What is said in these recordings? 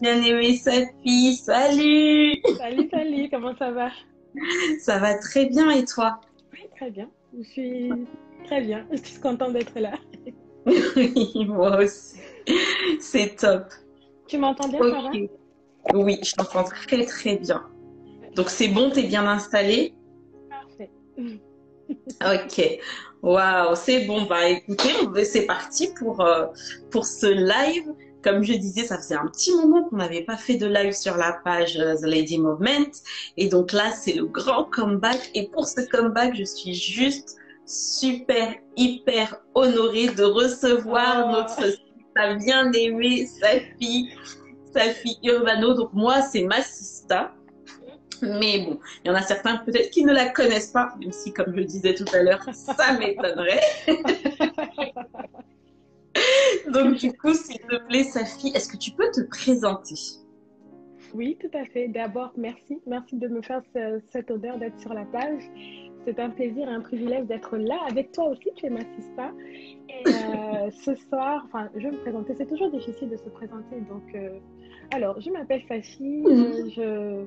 bien aimé Safi, salut Salut, salut, comment ça va? Ça va très bien et toi? Oui, très bien. Je suis très bien. Je suis contente d'être là. Oui, moi aussi. C'est top. Tu m'entends bien, va? Oui, je t'entends très très bien. Donc c'est bon, t'es bien installé Parfait. Ok. Waouh, c'est bon. Bah écoutez, c'est parti pour, euh, pour ce live. Comme je disais, ça faisait un petit moment qu'on n'avait pas fait de live sur la page euh, The Lady Movement. Et donc là, c'est le grand comeback. Et pour ce comeback, je suis juste super, hyper honorée de recevoir oh. notre bien-aimée Safi, Safi Urbano. Donc moi, c'est ma sista. Mais bon, il y en a certains peut-être qui ne la connaissent pas, même si, comme je le disais tout à l'heure, ça m'étonnerait. Donc, du coup, s'il te plaît, Safi, est-ce que tu peux te présenter? Oui, tout à fait. D'abord, merci. Merci de me faire cet honneur d'être sur la page. C'est un plaisir, un privilège d'être là avec toi aussi. Tu es ma sista. Et euh, ce soir, enfin, je vais me présenter. C'est toujours difficile de se présenter. Donc, euh, alors, je m'appelle Safi. Mhm. je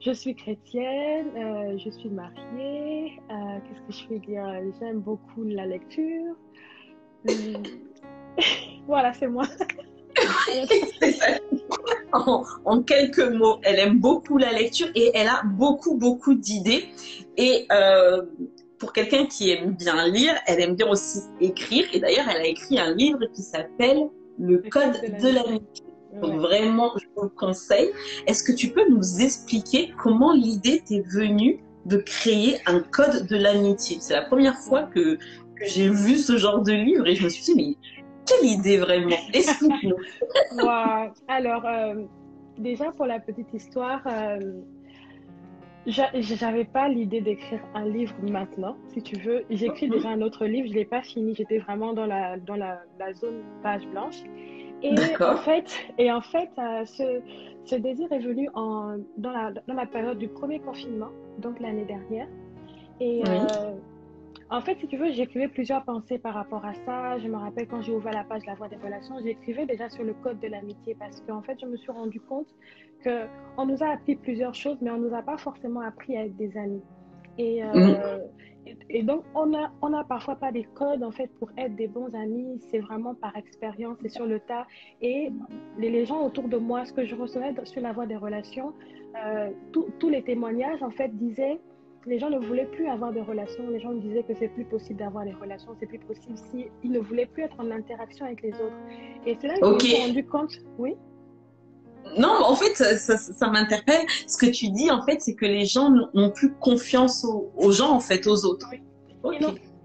je suis chrétienne, euh, je suis mariée. Euh, qu'est-ce que je peux dire? J'aime beaucoup la lecture. voilà, c'est moi. en, quelques mots, elle aime beaucoup la lecture et elle a beaucoup, beaucoup d'idées. Et euh, pour quelqu'un qui aime bien lire, elle aime bien aussi écrire. Et d'ailleurs, elle a écrit un livre qui s'appelle Le, Code, de l'amitié. Donc vraiment, je vous le conseille. Est-ce que tu peux nous expliquer comment l'idée t'est venue de créer un code de l'amitié? C'est la première fois que, j'ai vu ce genre de livre et je me suis dit, mais quelle idée vraiment Explique-nous. Alors, euh, déjà pour la petite histoire, euh, j'avais pas l'idée d'écrire un livre maintenant, si tu veux. J'écris mhm. déjà un autre livre, je l'ai pas fini. J'étais vraiment dans la dans la, la zone page blanche. Et en fait, et en fait euh, ce, ce, désir est venu en, dans, la, dans la période du premier confinement, donc l'année dernière. Et euh, en fait, si tu veux, j'écrivais plusieurs pensées par rapport à ça. Je me rappelle quand j'ai ouvert la page La Voix des Relations, j'écrivais déjà sur le code de l'amitié parce qu'en fait, je me suis rendu compte qu'on nous a appris plusieurs choses, mais on ne nous a pas forcément appris à être des amis. Et, euh, mhm. Et, donc, on n'a on a parfois pas des codes, en fait, pour être des bons amis. C'est vraiment par expérience et sur le tas. Et les, gens autour de moi, ce que je recevais sur la voie des relations, euh, tous les témoignages, en fait, disaient les gens ne voulaient plus avoir de relations. Les gens disaient que c'est plus possible d'avoir des relations, c'est plus possible si ils ne voulaient plus être en interaction avec les autres. Et c'est là que je me suis rendu compte. Oui. Non, en fait, ça, m'interpelle. Ce que tu dis, en fait, c'est que les gens n'ont plus confiance aux, gens, en fait, aux autres.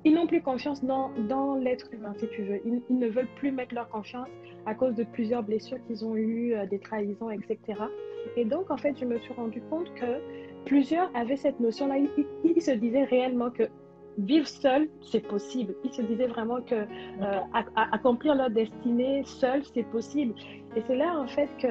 Ils n'ont plus confiance dans, dans l'être humain, si tu veux. Ils, ne veulent plus mettre leur confiance à cause de plusieurs blessures qu'ils ont eues, euh, des trahisons, etc. Et donc, en fait, je me suis rendu compte que plusieurs avaient cette notion-là. Ils, se disaient réellement que vivre seul, c'est possible. Ils se disaient vraiment que euh, accomplir leur destinée seul, c'est possible. Et c'est là, en fait, que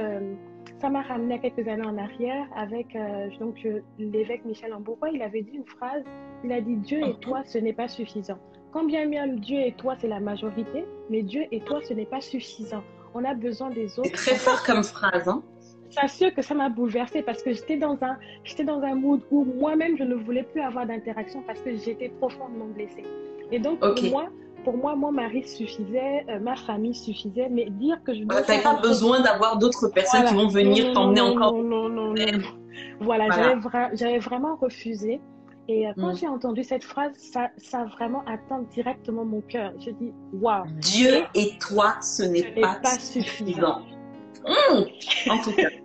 ça m'a ramené à quelques années en arrière avec euh, donc l'évêque Michel Ambourgois. Il avait dit une phrase. Il a dit Dieu et toi, ce n'est pas suffisant. Quand bien même Dieu et toi, c'est la majorité, mais Dieu et toi, ce n'est pas suffisant. On a besoin des autres. C'est très fort comme phrase. Hein sûr que ça m'a bouleversée parce que j'étais dans un, j'étais dans un mood où moi-même je ne voulais plus avoir d'interaction parce que j'étais profondément blessée. Et donc pour moi, pour moi, mon mari suffisait, euh, ma famille suffisait, mais dire que je ne n'avais pas besoin d'avoir d'autres personnes qui vont venir t'emmener encore. Non, non, non, Voilà, j'avais, vraiment refusé. Et euh, quand mm. j'ai entendu cette phrase, ça, ça a vraiment atteint directement mon cœur. Je dis, waouh. Dieu et toi, ce n'est pas, suffisant. Mmh. en tout cas.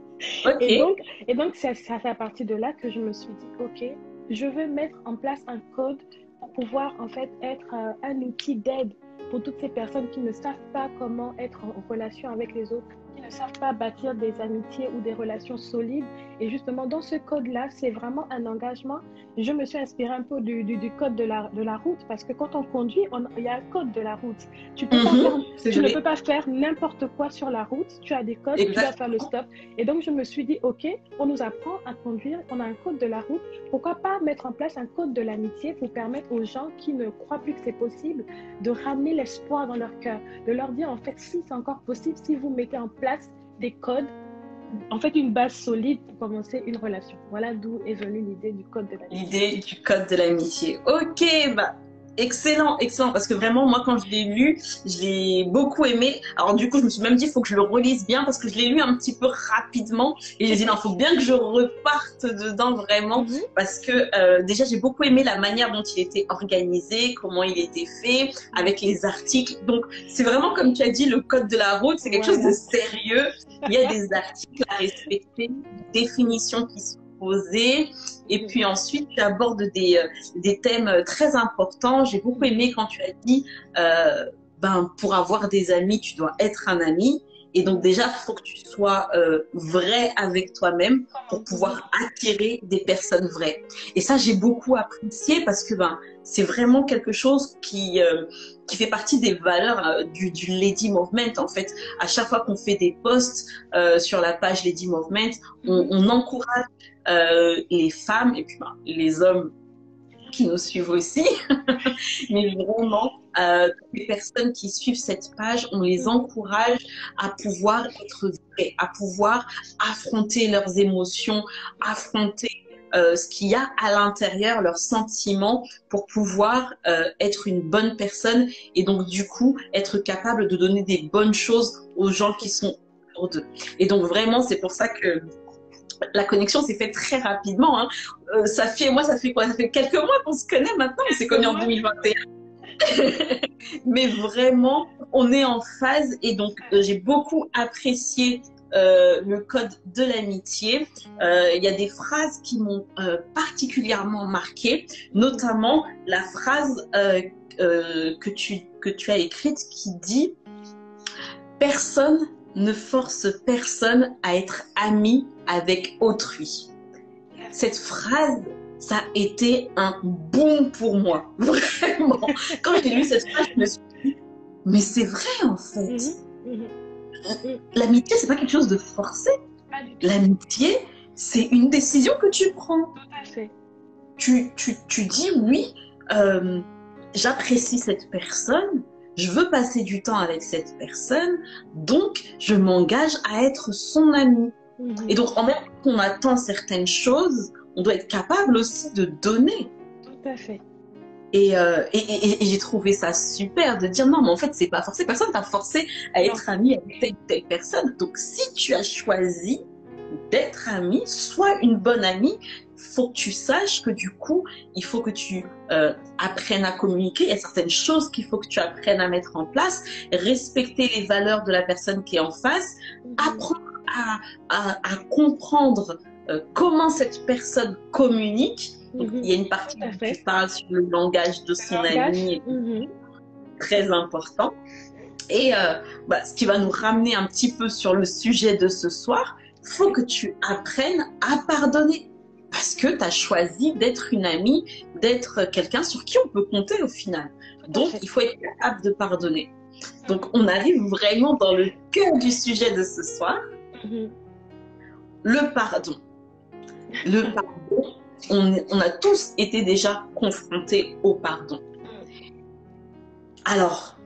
Et donc, et donc c'est à partir de là que je me suis dit, OK, je veux mettre en place un code pour pouvoir en fait être euh, un outil d'aide pour toutes ces personnes qui ne savent pas comment être en relation avec les autres, qui ne savent pas bâtir des amitiés ou des relations solides. Et justement, dans ce code-là, c'est vraiment un engagement. Je me suis inspirée un peu du, du, code de la, de la route parce que quand on conduit, il y a un code de la route. Tu, peux mhm, tu ne peux pas faire n'importe quoi sur la route. Tu as des codes, tu dois faire le stop. Et donc, je me suis dit, OK, on nous apprend à conduire, on a un code de la route. Pourquoi pas mettre en place un code de l'amitié pour permettre aux gens qui ne croient plus que c'est possible de ramener l'espoir dans leur cœur, de leur dire, en fait, si c'est encore possible, si vous mettez en place des codes, en fait une base solide pour commencer une relation. Voilà d'où est venue l'idée du code de l'amitié. L'idée du code de l'amitié. Ok, bah Excellent, excellent, parce que vraiment, moi, quand je l'ai lu, je l'ai beaucoup aimé. Alors, du coup, je me suis même dit, il faut que je le relise bien, parce que je l'ai lu un petit peu rapidement. Et j'ai dit, non, il faut bien que je reparte dedans, vraiment, mhm. parce que euh, déjà, j'ai beaucoup aimé la manière dont il était organisé, comment il était fait, avec les articles. Donc, c'est vraiment, comme tu as dit, le code de la route, c'est quelque chose de sérieux. Il y a des articles à respecter, des définitions qui sont et puis ensuite, tu abordes des, euh, des thèmes très importants. J'ai beaucoup aimé quand tu as dit, euh, ben, pour avoir des amis, tu dois être un ami. Et donc déjà, il faut que tu sois euh, vrai avec toi-même pour pouvoir attirer des personnes vraies. Et ça, j'ai beaucoup apprécié parce que ben, c'est vraiment quelque chose qui, euh, qui fait partie des valeurs euh, du, du, Lady Movement. En fait, à chaque fois qu'on fait des posts euh, sur la page Lady Movement, on, on encourage euh, les femmes et puis ben, les hommes qui nous suivent aussi, mais vraiment, euh, les personnes qui suivent cette page, on les encourage à pouvoir être vrais, à pouvoir affronter leurs émotions, affronter euh, ce qu'il y a à l'intérieur, leurs sentiments, pour pouvoir euh, être une bonne personne et donc du coup être capable de donner des bonnes choses aux gens qui sont autour d'eux. Et donc vraiment, c'est pour ça que la connexion s'est faite très rapidement. Hein. Euh, ça fait, moi, ça fait quoi? Ça fait quelques mois qu'on se connaît maintenant, on s'est connus en 2021. Mais vraiment, on est en phase et donc euh, j'ai beaucoup apprécié euh, le code de l'amitié. Il y a des phrases qui m'ont particulièrement marqué, notamment la phrase que, tu, que tu as écrite qui dit Personne ne force personne à être ami avec autrui. Cette phrase, ça a été un bon pour moi. Vraiment. Quand j'ai lu cette phrase, je me suis dit, mais c'est vrai en fait. Mhm, mhm. L'amitié, c'est pas quelque chose de forcé. L'amitié, c'est une décision que tu prends. Tu, tu, tu dis oui, euh, j'apprécie cette personne, je veux passer du temps avec cette personne, donc je m'engage à être son ami. Mhm. Et donc, en même temps qu'on attend certaines choses, on doit être capable aussi de donner. Tout à fait. Et, euh, et, et, j'ai trouvé ça super de dire non, mais en fait, c'est pas forcé. Personne t'a forcé à être ami avec telle telle personne. Donc, si tu as choisi d'être ami, sois une bonne amie, faut que tu saches que du coup, il faut que tu euh, apprennes à communiquer. Il y a certaines choses qu'il faut que tu apprennes à mettre en place, respecter les valeurs de la personne qui est en face, apprendre à, à, à comprendre euh, comment cette personne communique. Donc, mhm. il y a une partie où tu parles sur le langage de son ami, mhm. très important. Et euh, bah, ce qui va nous ramener un petit peu sur le sujet de ce soir, faut que tu apprennes à pardonner parce que tu as choisi d'être une amie, d'être quelqu'un sur qui on peut compter au final. Donc, il faut être capable de pardonner. Donc, on arrive vraiment dans le cœur du sujet de ce soir. Mm-hmm. Le pardon. Le pardon, on, on, a tous été déjà confrontés au pardon. Alors,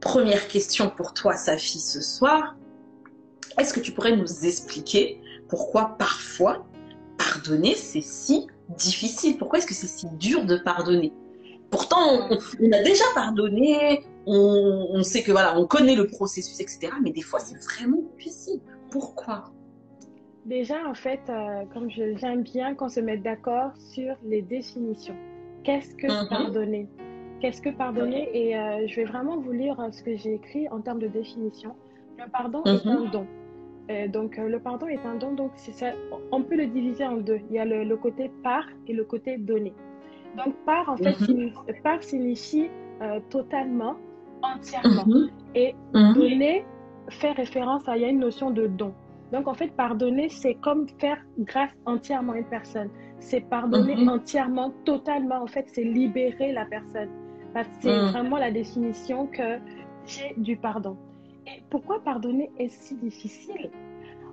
première question pour toi, Safi, ce soir. Est-ce que tu pourrais nous expliquer pourquoi parfois pardonner, c'est si difficile? Pourquoi est-ce que c'est si dur de pardonner? Pourtant, on, a déjà pardonné, on, sait que voilà, on connaît le processus, etc. Mais des fois, c'est vraiment difficile. Pourquoi? Déjà, en fait, euh, comme j'aime bien qu'on se mette d'accord sur les définitions. Qu'est-ce que mm-hmm. pardonner? Qu'est-ce que pardonner? Et euh, je vais vraiment vous lire euh, ce que j'ai écrit en termes de définition. Le pardon est un mm-hmm. don. Euh, donc, le pardon est un don, donc ça, on peut le diviser en deux. Il y a le, côté par et le côté donné. Donc, par, en fait, mhm. signifie, par signifie totalement, entièrement. Mhm. Et mhm. donner fait référence à, il y a une notion de don. Donc, en fait, pardonner, c'est comme faire grâce entièrement à une personne. C'est pardonner entièrement, totalement. En fait, c'est libérer la personne. C'est vraiment la définition que j'ai du pardon. Et pourquoi pardonner est si difficile?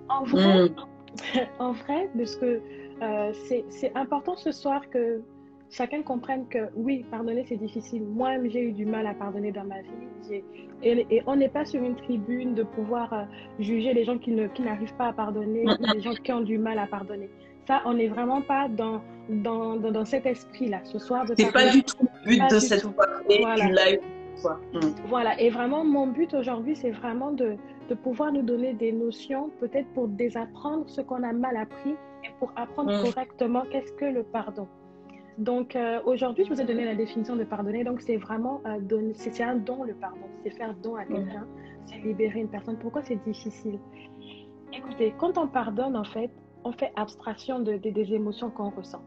En vrai, mm. en vrai, parce que euh, c'est important ce soir que chacun comprenne que oui, pardonner c'est difficile. Moi, j'ai eu du mal à pardonner dans ma vie. Et, on n'est pas sur une tribune de pouvoir euh, juger les gens qui, qui n'arrivent pas à pardonner ou les gens qui ont du mal à pardonner. Ça, on n'est vraiment pas dans, dans, dans, cet esprit-là. Ce soir, c'est pas du tout le but de cette soirée voilà. Mm. Voilà, et vraiment, mon but aujourd'hui, c'est vraiment de, de pouvoir nous donner des notions, peut-être pour désapprendre ce qu'on a mal appris et pour apprendre mm. correctement qu'est-ce que le pardon. Donc euh, aujourd'hui, je vous ai donné la définition de pardonner. Donc c'est vraiment euh, donner, c'est un don le pardon, c'est faire don à quelqu'un, c'est libérer une personne. Pourquoi c'est difficile? Écoutez, quand on pardonne en fait, on fait abstraction de, des émotions qu'on ressent.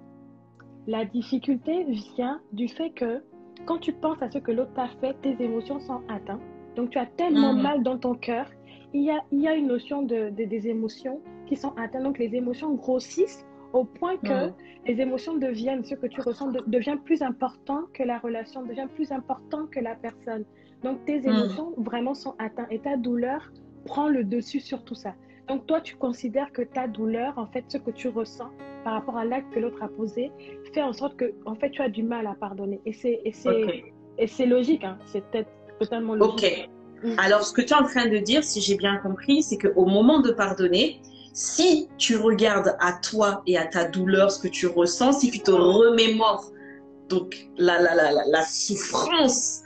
La difficulté vient du fait que quand tu penses à ce que l'autre t'a fait, tes émotions sont atteintes. Donc tu as tellement mhm. mal dans ton cœur. Il y a, il y a une notion de, des émotions qui sont atteintes. Donc les émotions grossissent au point que les émotions deviennent, ce que tu ressens devient plus important que la relation, devient plus important que la personne. Donc tes mhm. émotions vraiment sont atteintes et ta douleur prend le dessus sur tout ça. Donc toi, tu considères que ta douleur, en fait, ce que tu ressens par rapport à l'acte que l'autre a posé, fait en sorte que, en fait, tu as du mal à pardonner. Et c'est c'est logique, hein. c'est peut-être totalement logique. Ok. Mm. Alors, ce que tu es en train de dire, si j'ai bien compris, c'est qu'au moment de pardonner, si tu regardes à toi et à ta douleur ce que tu ressens, si tu te remémores donc la, la, la, la, souffrance,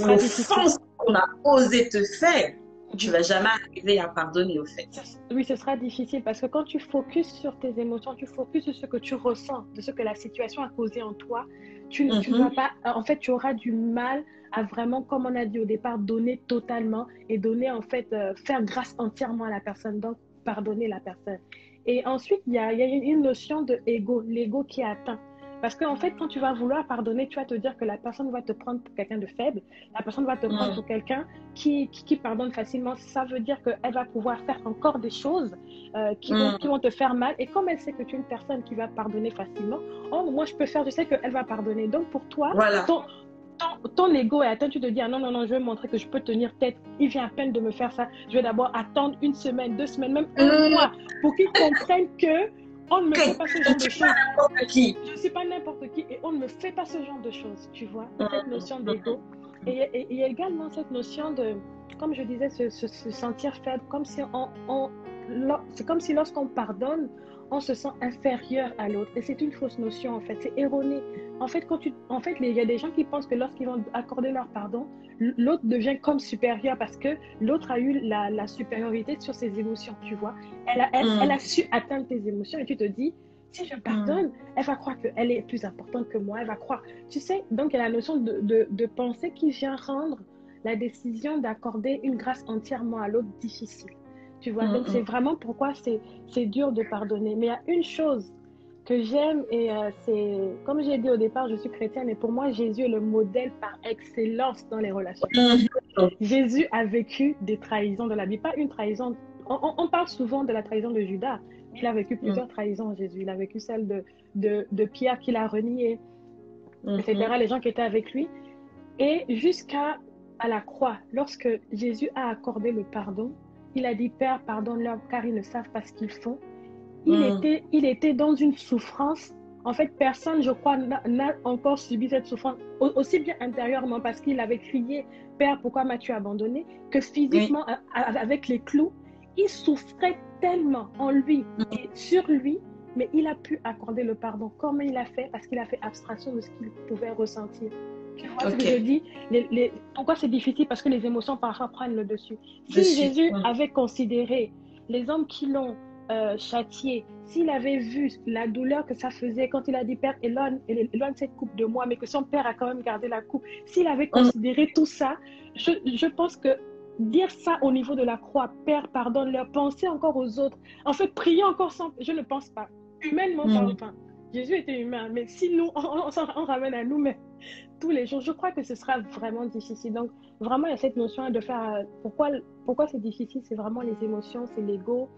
l'offense qu'on a osé te faire, tu vas jamais arriver à pardonner au fait. Oui, ce sera difficile parce que quand tu focuses sur tes émotions, tu focuses sur ce que tu ressens, de ce que la situation a causé en toi, tu ne vas mhm. pas, en fait, tu auras du mal à vraiment, comme on a dit au départ, donner totalement et donner, en fait, euh, faire grâce entièrement à la personne, donc pardonner la personne. Et ensuite, il y a, y a, une notion de ego, l'ego qui est atteint. Parce qu'en fait, quand tu vas vouloir pardonner, tu vas te dire que la personne va te prendre pour quelqu'un de faible, la personne va te prendre pour quelqu'un qui, qui, pardonne facilement. Ça veut dire qu'elle va pouvoir faire encore des choses euh, qui, vont, qui, vont, te faire mal. Et comme elle sait que tu es une personne qui va pardonner facilement, oh, moi je peux faire, je sais qu'elle va pardonner. Donc pour toi, ton, ton, ego est atteint, tu te dis, ah non, non, non, je vais montrer que je peux tenir tête. Il vient à peine de me faire ça. Je vais d'abord attendre une semaine, deux semaines, même un mm. mois pour qu'il comprenne que on ne me fait pas ce genre de choses. Qui. Je ne suis pas n'importe qui et on ne me fait pas ce genre de choses, tu vois, cette notion d'ego. Et il y a également cette notion de, comme je disais, se, sentir faible, comme si on, c'est comme si lorsqu'on pardonne, on se sent inférieur à l'autre. Et c'est une fausse notion, en fait. C'est erroné. En fait, quand tu, en fait, il y a des gens qui pensent que lorsqu'ils vont accorder leur pardon, l'autre devient comme supérieur parce que l'autre a eu la, supériorité sur ses émotions, tu vois. Elle a, elle, elle a mm. su atteindre tes émotions et tu te dis, si je pardonne, mm. elle va croire qu'elle est plus importante que moi. Elle va croire. Tu sais, donc il y a la notion de, de, de pensée qui vient rendre la décision d'accorder une grâce entièrement à l'autre difficile. Tu vois, donc c'est vraiment pourquoi c'est dur de pardonner. Mais il y a une chose que j'aime et euh, c'est, comme j'ai dit au départ, je suis chrétienne et pour moi, Jésus est le modèle par excellence dans les relations. Jésus a vécu des trahisons de la vie, pas une trahison. On, parle souvent de la trahison de Judas. Il a vécu plusieurs trahisons, Jésus. Il a vécu celle de, de, de Pierre qui l'a renié, etc. Les gens qui étaient avec lui. Et jusqu'à à la croix, lorsque Jésus a accordé le pardon, il a dit, Père, pardonne-leur car ils ne savent pas ce qu'ils font. Il, hmm. était, il était dans une souffrance. En fait, personne, je crois, n'a encore subi cette souffrance, aussi bien intérieurement parce qu'il avait crié, Père, pourquoi m'as-tu abandonné, que physiquement, avec les clous. Il souffrait tellement en lui hmm. et sur lui, mais il a pu accorder le pardon. Comment il a fait Parce qu'il a fait abstraction de ce qu'il pouvait ressentir. Tu vois ce que je dis les, Pourquoi c'est difficile? Parce que les émotions parfois prennent le dessus. Si Jésus avait considéré les hommes qui l'ont euh, châtié, s'il avait vu la douleur que ça faisait quand il a dit Père, éloigne, éloigne cette coupe de moi, mais que son père a quand même gardé la coupe, s'il avait mm. considéré tout ça, je, je, pense que dire ça au niveau de la croix, Père, pardonne-leur, penser encore aux autres, en fait, prier encore sans. Je ne pense pas. Humainement, mm. enfin, Jésus était humain, mais si nous, on, on, on ramène à nous-mêmes, tous les jours, je crois que ce sera vraiment difficile. Donc, vraiment, il y a cette notion de faire. Euh, pourquoi, pourquoi c'est difficile? C'est vraiment les émotions, c'est l'ego.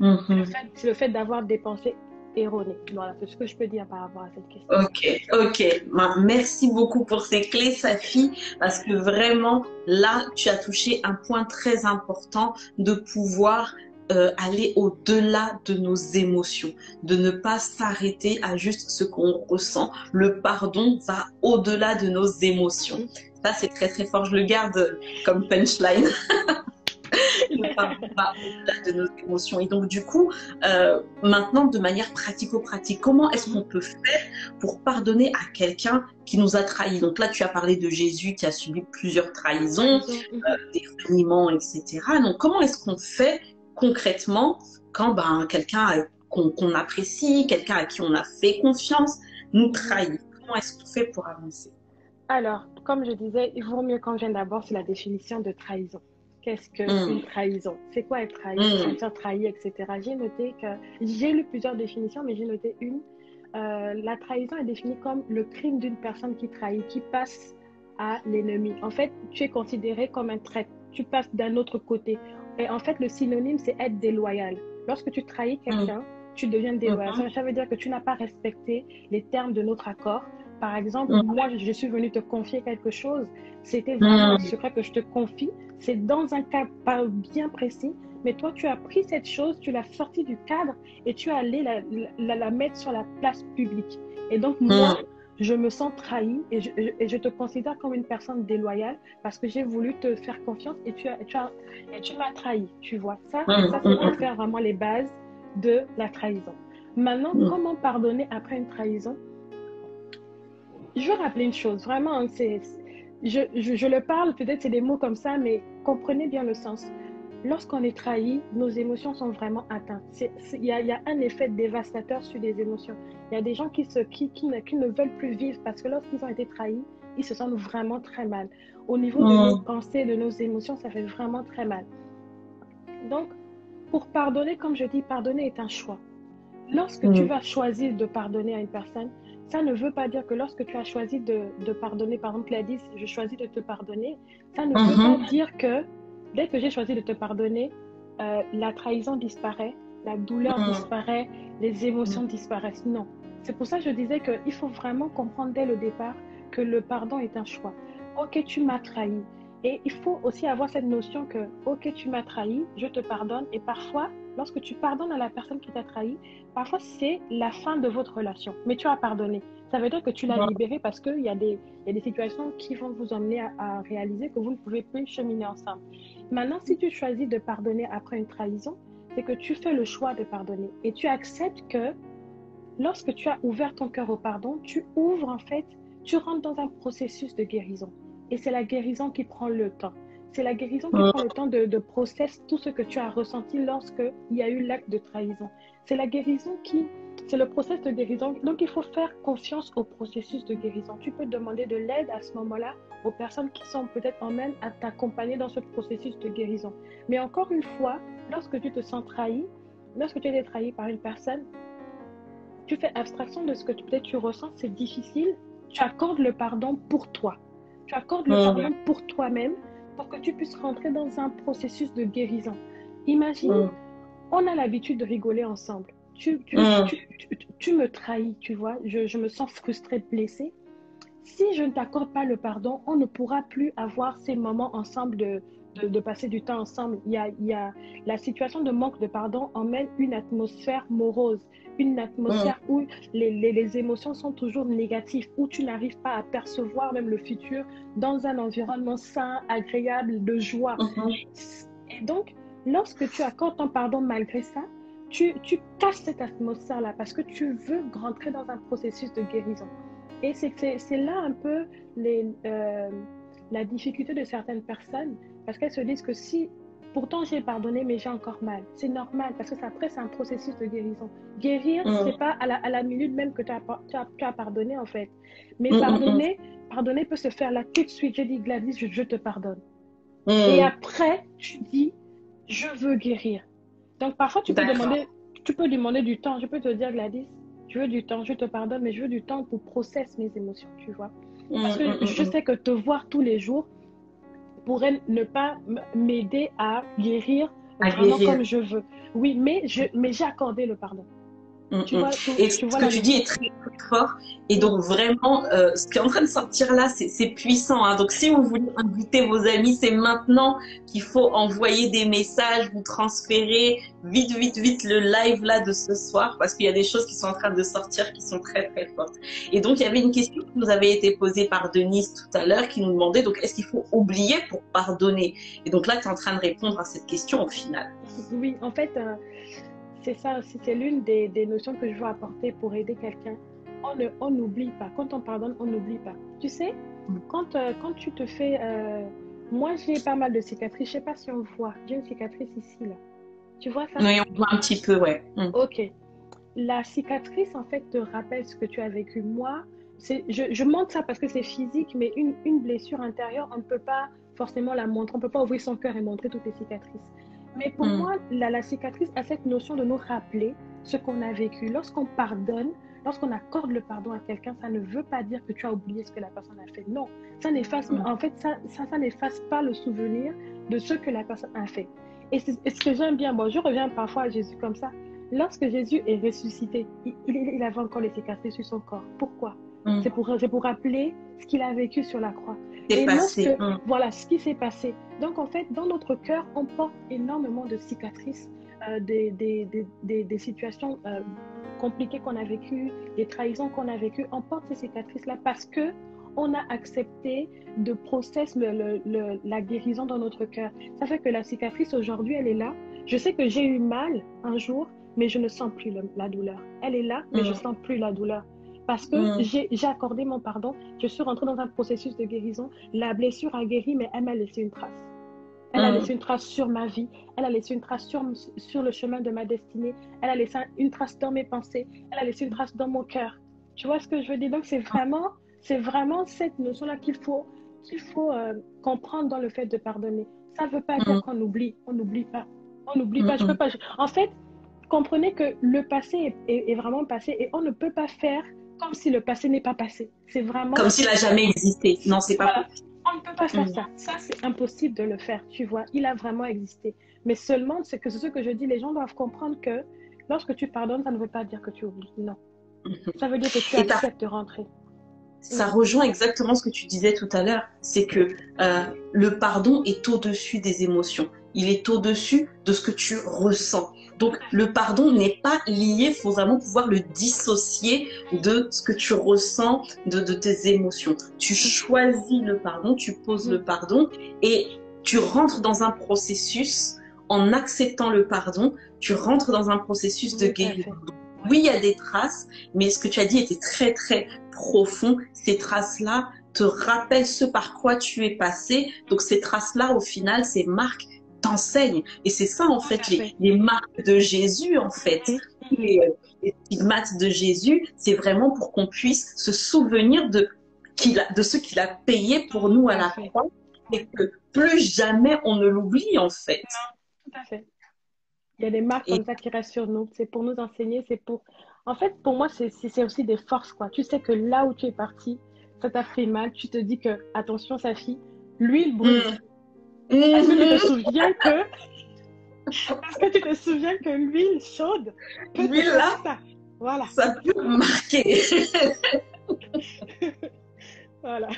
C'est le fait, d'avoir des pensées erronées. Voilà, c'est ce que je peux dire par rapport à cette question. Ok, ok. Merci beaucoup pour ces clés, Safi, parce que vraiment, là, tu as touché un point très important de pouvoir euh, aller au-delà de nos émotions, de ne pas s'arrêter à juste ce qu'on ressent. Le pardon va au-delà de nos émotions. Ça, c'est très très fort. Je le garde comme punchline. le pardon va au-delà de nos émotions. Et donc, du coup, euh, maintenant, de manière pratico-pratique, comment est-ce qu'on peut faire pour pardonner à quelqu'un qui nous a trahis? Donc là, tu as parlé de Jésus qui a subi plusieurs trahisons, euh, des reniements, etc. Donc, comment est-ce qu'on fait concrètement quand ben, quelqu'un qu'on apprécie, quelqu'un à qui on a fait confiance, nous trahit Comment est-ce qu'on fait pour avancer? Alors, comme je disais, il vaut mieux qu'on vienne d'abord sur la définition de trahison. Qu'est-ce que hmm. une trahison? C'est quoi être trahi? Mmh. trahi, etc. J'ai noté que j'ai lu plusieurs définitions, mais j'ai noté une. Euh, la trahison est définie comme le crime d'une personne qui trahit, qui passe à l'ennemi. En fait, tu es considéré comme un traître. Tu passes d'un autre côté. Et en fait, le synonyme, c'est être déloyal. Lorsque tu trahis quelqu'un, tu deviens déloyal. Mm-hmm. Ça veut dire que tu n'as pas respecté les termes de notre accord. Par exemple, mm-hmm. moi, je suis venue te confier quelque chose. C'était vraiment un mm-hmm. secret que je te confie. C'est dans un cas pas bien précis. Mais toi, tu as pris cette chose, tu l'as sortie du cadre et tu es allé la, la, la, mettre sur la place publique. Et donc, moi, je me sens trahi et je, et je, te considère comme une personne déloyale parce que j'ai voulu te faire confiance et tu, as, tu, as, et tu m'as trahi, tu vois. Ça, ça c'est faire vraiment les bases de la trahison. Maintenant, comment pardonner après une trahison? Je veux rappeler une chose, vraiment, c'est, je, je, je le parle, peut-être c'est des mots comme ça, mais comprenez bien le sens lorsqu'on est trahi, nos émotions sont vraiment atteintes. Il y, a un effet dévastateur sur les émotions. Il y a des gens qui, se, qui, qui, ne, qui, ne, veulent plus vivre parce que lorsqu'ils ont été trahis, ils se sentent vraiment très mal. Au niveau de mm. nos pensées, de nos émotions, ça fait vraiment très mal. Donc, pour pardonner, comme je dis, pardonner est un choix. Lorsque tu mm. vas choisir de pardonner à une personne, ça ne veut pas dire que lorsque tu as choisi de, de pardonner, par exemple, Gladys, je choisis de te pardonner, ça ne veut mm-hmm. pas dire que dès que j'ai choisi de te pardonner, euh, la trahison disparaît, la douleur mm. disparaît, les émotions mm. disparaissent. Non. C'est pour ça que je disais qu'il faut vraiment comprendre dès le départ que le pardon est un choix. Ok, tu m'as trahi. Et il faut aussi avoir cette notion que, ok, tu m'as trahi, je te pardonne. Et parfois, lorsque tu pardonnes à la personne qui t'a trahi, parfois c'est la fin de votre relation. Mais tu as pardonné. Ça veut dire que tu l'as libéré parce qu'il y, a des, y a des situations qui vont vous emmener à, à réaliser que vous ne pouvez plus cheminer ensemble. Maintenant, si tu choisis de pardonner après une trahison, c'est que tu fais le choix de pardonner et tu acceptes que lorsque tu as ouvert ton cœur au pardon, tu ouvres en fait, tu rentres dans un processus de guérison. Et c'est la guérison qui prend le temps. C'est la guérison qui prend le temps de, de processer tout ce que tu as ressenti lorsqu'il y a eu l'acte de trahison. C'est la guérison qui c'est le processus de guérison. Donc, il faut faire confiance au processus de guérison. Tu peux demander de l'aide à ce moment-là aux personnes qui sont peut-être en même à t'accompagner dans ce processus de guérison. Mais encore une fois, lorsque tu te sens trahi, lorsque tu es trahi par une personne, tu fais abstraction de ce que peut-être tu ressens, c'est difficile. Tu accordes le pardon pour toi. Tu accordes le pardon pour toi-même pour que tu puisses rentrer dans un processus de guérison. Imagine, on a l'habitude de rigoler ensemble tu, mm. tu, tu, me trahis, tu vois, je, je, me sens frustrée, blessée. Si je ne t'accorde pas le pardon, on ne pourra plus avoir ces moments ensemble de, de, de passer du temps ensemble. Il y, a, il y a la situation de manque de pardon emmène une atmosphère morose, une atmosphère mm. où les, les, les, émotions sont toujours négatives, où tu n'arrives pas à percevoir même le futur dans un environnement sain, agréable, de joie. Mm-hmm. Et donc, lorsque tu accordes ton pardon malgré ça, tu, tu casses cette atmosphère-là parce que tu veux rentrer dans un processus de guérison. Et c'est là un peu les, euh, la difficulté de certaines personnes parce qu'elles se disent que si, pourtant j'ai pardonné, mais j'ai encore mal. C'est normal parce que après, c'est un processus de guérison. Guérir, mm. c'est pas à la, à la, minute même que tu as, pardonné en fait. Mais mm, pardonner, mm, pardonner peut se faire là tout de suite. Je dis Gladys, je, je te pardonne. Et après, tu dis, je veux guérir. Donc parfois, tu peux, demander, tu peux demander du temps. Je peux te dire, Gladys, je veux du temps, je te pardonne, mais je veux du temps pour processer mes émotions, tu vois. Parce que mm, mm, je mm, sais que te voir tous les jours pourrait ne pas m'aider à guérir vraiment comme je veux. Oui, mais j'ai mais accordé le pardon. Mm, mm. et ce que tu dis est très, très fort. Et donc vraiment, euh, ce qui est en train de sortir là, c'est puissant. Hein. Donc si vous voulez inviter vos amis, c'est maintenant qu'il faut envoyer des messages, vous transférer vite, vite, vite le live là de ce soir, parce qu'il y a des choses qui sont en train de sortir qui sont très, très fortes. Et donc il y avait une question qui nous avait été posée par Denise tout à l'heure, qui nous demandait donc est-ce qu'il faut oublier pour pardonner? Et donc là, tu es en train de répondre à cette question au final. Oui, en fait. Euh, c'est ça aussi, c'est l'une des, notions que je veux apporter pour aider quelqu'un. On n'oublie pas. Quand on pardonne, on n'oublie pas. Tu sais, quand, euh, quand tu te fais. Euh, moi, j'ai pas mal de cicatrices. Je sais pas si on voit. J'ai une cicatrice ici, là. Tu vois ça? Oui, on voit un petit peu, ouais. Mm. Ok. La cicatrice, en fait, te rappelle ce que tu as vécu. Moi, je, je montre ça parce que c'est physique, mais une, une blessure intérieure, on ne peut pas forcément la montrer. On ne peut pas ouvrir son cœur et montrer toutes les cicatrices. Mais pour mm. moi, la, cicatrice a cette notion de nous rappeler ce qu'on a vécu. Lorsqu'on pardonne, lorsqu'on accorde le pardon à quelqu'un, ça ne veut pas dire que tu as oublié ce que la personne a fait. Non, ça n'efface, mm. en fait, ça, ça, n'efface pas le souvenir de ce que la personne a fait. Et, ce que j'aime bien, bon, je reviens parfois à Jésus comme ça. Lorsque Jésus est ressuscité, il, il avait encore les cicatrices sur son corps. Pourquoi? Mm. C'est pour, pour rappeler ce qu'il a vécu sur la croix. Et passé. Voilà ce qui s'est passé. Donc, en fait, dans notre cœur, on porte énormément de cicatrices, euh, des, des, des, des, situations euh, compliquées qu'on a vécues, des trahisons qu'on a vécues. On porte ces cicatrices-là parce que on a accepté de process le, le, la guérison dans notre cœur. Ça fait que la cicatrice, aujourd'hui, elle est là. Je sais que j'ai eu mal un jour, mais je ne sens plus la douleur. Elle est là, mais je ne mm. sens plus la douleur parce que mm. j'ai accordé mon pardon, je suis rentrée dans un processus de guérison. La blessure a guéri, mais elle m'a laissé une trace. Elle a mm. laissé une trace sur ma vie, elle a laissé une trace sur, sur le chemin de ma destinée, elle a laissé une trace dans mes pensées, elle a laissé une trace dans mon cœur. Tu vois ce que je veux dire? Donc c'est vraiment, c'est vraiment cette notion-là qu'il faut, qu'il faut euh, comprendre dans le fait de pardonner. Ça ne veut pas dire mm. qu'on oublie, on n'oublie pas. On n'oublie pas, je peux pas. En fait, comprenez que le passé est, est, vraiment passé et on ne peut pas faire comme si le passé n'est pas passé. C'est vraiment. Comme s'il n'a jamais existé. Non, c'est pas possible. On ne peut pas faire mm. ça. Ça, c'est impossible de le faire, tu vois. Il a vraiment existé. Mais seulement, c'est que c'est ce que je dis, les gens doivent comprendre que lorsque tu pardonnes, ça ne veut pas dire que tu oublies. Non. Mm-hmm. Ça veut dire que tu acceptes de rentrer. Ça rejoint exactement ce que tu disais tout à l'heure. C'est que euh, le pardon est au-dessus des émotions. Il est au-dessus de ce que tu ressens. Donc le pardon n'est pas lié, il faut vraiment pouvoir le dissocier de ce que tu ressens, de, tes émotions. Tu choisis le pardon, tu poses le pardon et tu rentres dans un processus en acceptant le pardon, tu rentres dans un processus de guérison. Oui, il y a des traces, mais ce que tu as dit était très très profond. Ces traces-là te rappellent ce par quoi tu es passé. Donc ces traces-là, au final, ces marques, t'enseigne. Et c'est ça, en fait, les, marques de Jésus, en fait. Les, les stigmates de Jésus, c'est vraiment pour qu'on puisse se souvenir de ce qu'il a payé pour nous à la croix et que plus jamais on ne l'oublie, en fait. Tout à fait. Il y a des marques comme ça qui restent sur nous. C'est pour nous enseigner, c'est pour... En fait, pour moi, c'est aussi des forces, quoi. Tu sais que là où tu es parti, ça t'a fait mal. Tu te dis que, attention, sa fille, l'huile brûle. Mm. Est-ce que tu te souviens que. Est-ce que tu te souviens que l'huile chaude L'huile là, ça? Voilà. Ça peut marquer. voilà.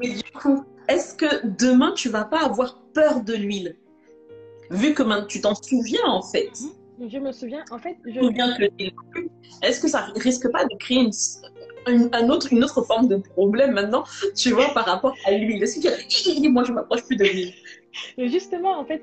Mais du coup, est-ce que demain tu vas pas avoir peur de l'huile? Vu que maintenant tu t'en souviens en fait. Je me souviens, en fait. Je... Est-ce que ça risque pas de créer une, un autre, une autre forme de problème maintenant, tu vois, par rapport à l'huile. Est-ce que moi, je m'approche plus de l'huile Justement, en fait,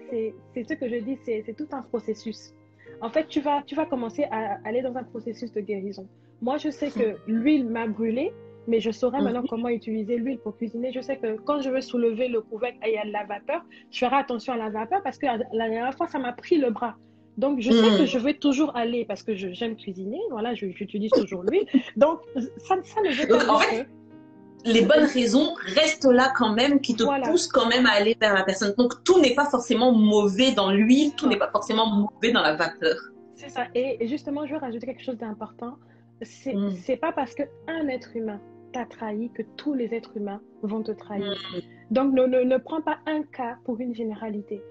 c'est ce que je dis, c'est tout un processus. En fait, tu vas, tu vas commencer à aller dans un processus de guérison. Moi, je sais que l'huile m'a brûlé, mais je saurais mhm. maintenant comment utiliser l'huile pour cuisiner. Je sais que quand je veux soulever le couvercle et il y a de la vapeur, je ferai attention à la vapeur parce que la dernière fois, ça m'a pris le bras. Donc, je sais que hmm. je vais toujours aller parce que j'aime cuisiner. Voilà, j'utilise toujours l'huile. Donc, ça, ça ne veut pas dire que... Les bonnes raisons restent là quand même, qui te poussent quand même à aller vers la personne. Donc, tout n'est pas forcément mauvais dans l'huile, tout n'est pas forcément mauvais dans la vapeur. C'est ça. Et justement, je veux rajouter quelque chose d'important. C'est n'est hmm. pas parce qu'un être humain t'a trahi que tous les êtres humains vont te trahir. Mm. Donc, ne, ne, prends pas un cas pour une généralité.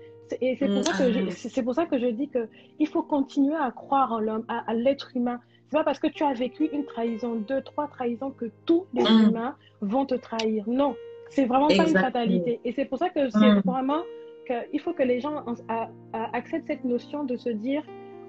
Et c'est pour, ça que je, c'est pour ça que je dis qu'il faut continuer à croire en l'homme, à, l'être humain. C'est pas parce que tu as vécu une trahison, deux, trois trahisons que tous les humains vont te trahir. Non, c'est vraiment pas une fatalité. Et c'est pour ça que c'est vraiment qu'il faut que les gens acceptent cette notion de se dire,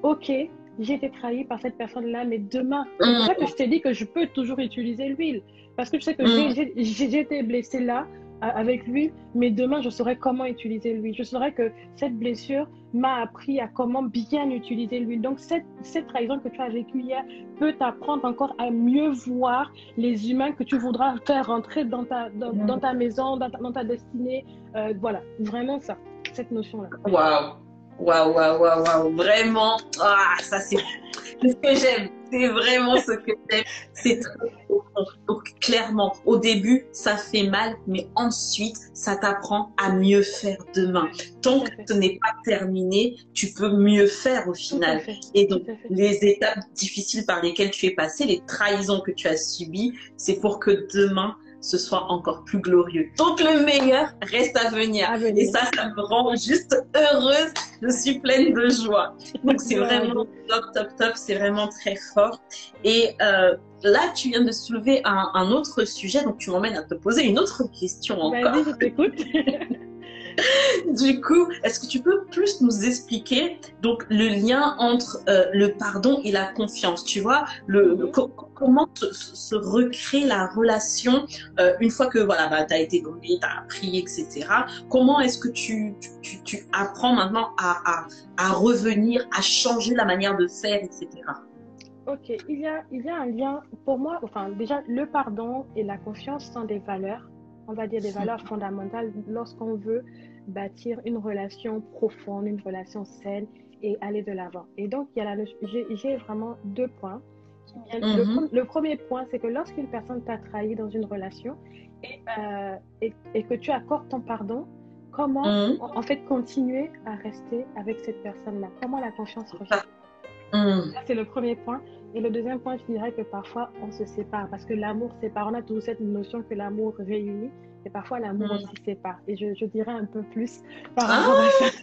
OK, j'ai été trahi par cette personne-là, mais demain, c'est pour ça que je t'ai dit que je peux toujours utiliser l'huile. Parce que je sais que j'ai été blessée là, avec lui, mais demain, je saurai comment utiliser l'huile. Je saurai que cette blessure m'a appris à comment bien utiliser l'huile. Donc, cette, cette trahison que tu as vécue hier peut t'apprendre encore à mieux voir les humains que tu voudras faire rentrer dans ta, dans, ta maison, dans ta, dans ta destinée. Euh, voilà, vraiment ça, cette notion-là. Waouh! Waouh, waouh, waouh, waouh, vraiment, ah, ça c'est ce que j'aime, c'est vraiment ce que j'aime, c'est Donc clairement, au début, ça fait mal, mais ensuite, ça t'apprend à mieux faire demain. Tant que ce n'est pas terminé, tu peux mieux faire au final. Et donc, les étapes difficiles par lesquelles tu es passé, les trahisons que tu as subies, c'est pour que demain, ce soit encore plus glorieux. Donc le meilleur reste à venir. Et ça, ça me rend juste heureuse. Je suis pleine de joie. Donc c'est vraiment top, top, top. C'est vraiment très fort. Et euh, là, tu viens de soulever un, autre sujet. Donc tu m'emmènes à te poser une autre question encore. Vas-y, je t'écoute. du coup, est-ce que tu peux plus nous expliquer donc le lien entre euh, le pardon et la confiance Tu vois, le, mhm. comment se, recrée la relation euh, une fois que voilà, bah, tu as été nommé, tu as appris, etc. Comment est-ce que tu, tu, tu, apprends maintenant à, à, à, revenir, à changer la manière de faire, etc. Ok, il y, a, il y a un lien, pour moi, enfin déjà, le pardon et la confiance sont des valeurs on va dire, des valeurs fondamentales lorsqu'on veut bâtir une relation profonde, une relation saine et aller de l'avant. Et donc, j'ai vraiment deux points. Mhm. le, premier point, c'est que lorsqu'une personne t'a trahi dans une relation euh, et, et, que tu accordes ton pardon, comment mhm. en fait continuer à rester avec cette personne-là? Comment la confiance revient? Mhm. C'est le premier point. Et le deuxième point, je dirais que parfois on se sépare parce que l'amour sépare. On a toujours cette notion que l'amour réunit et parfois l'amour mm. aussi sépare. Et je, dirais un peu plus par ah! rapport à ça.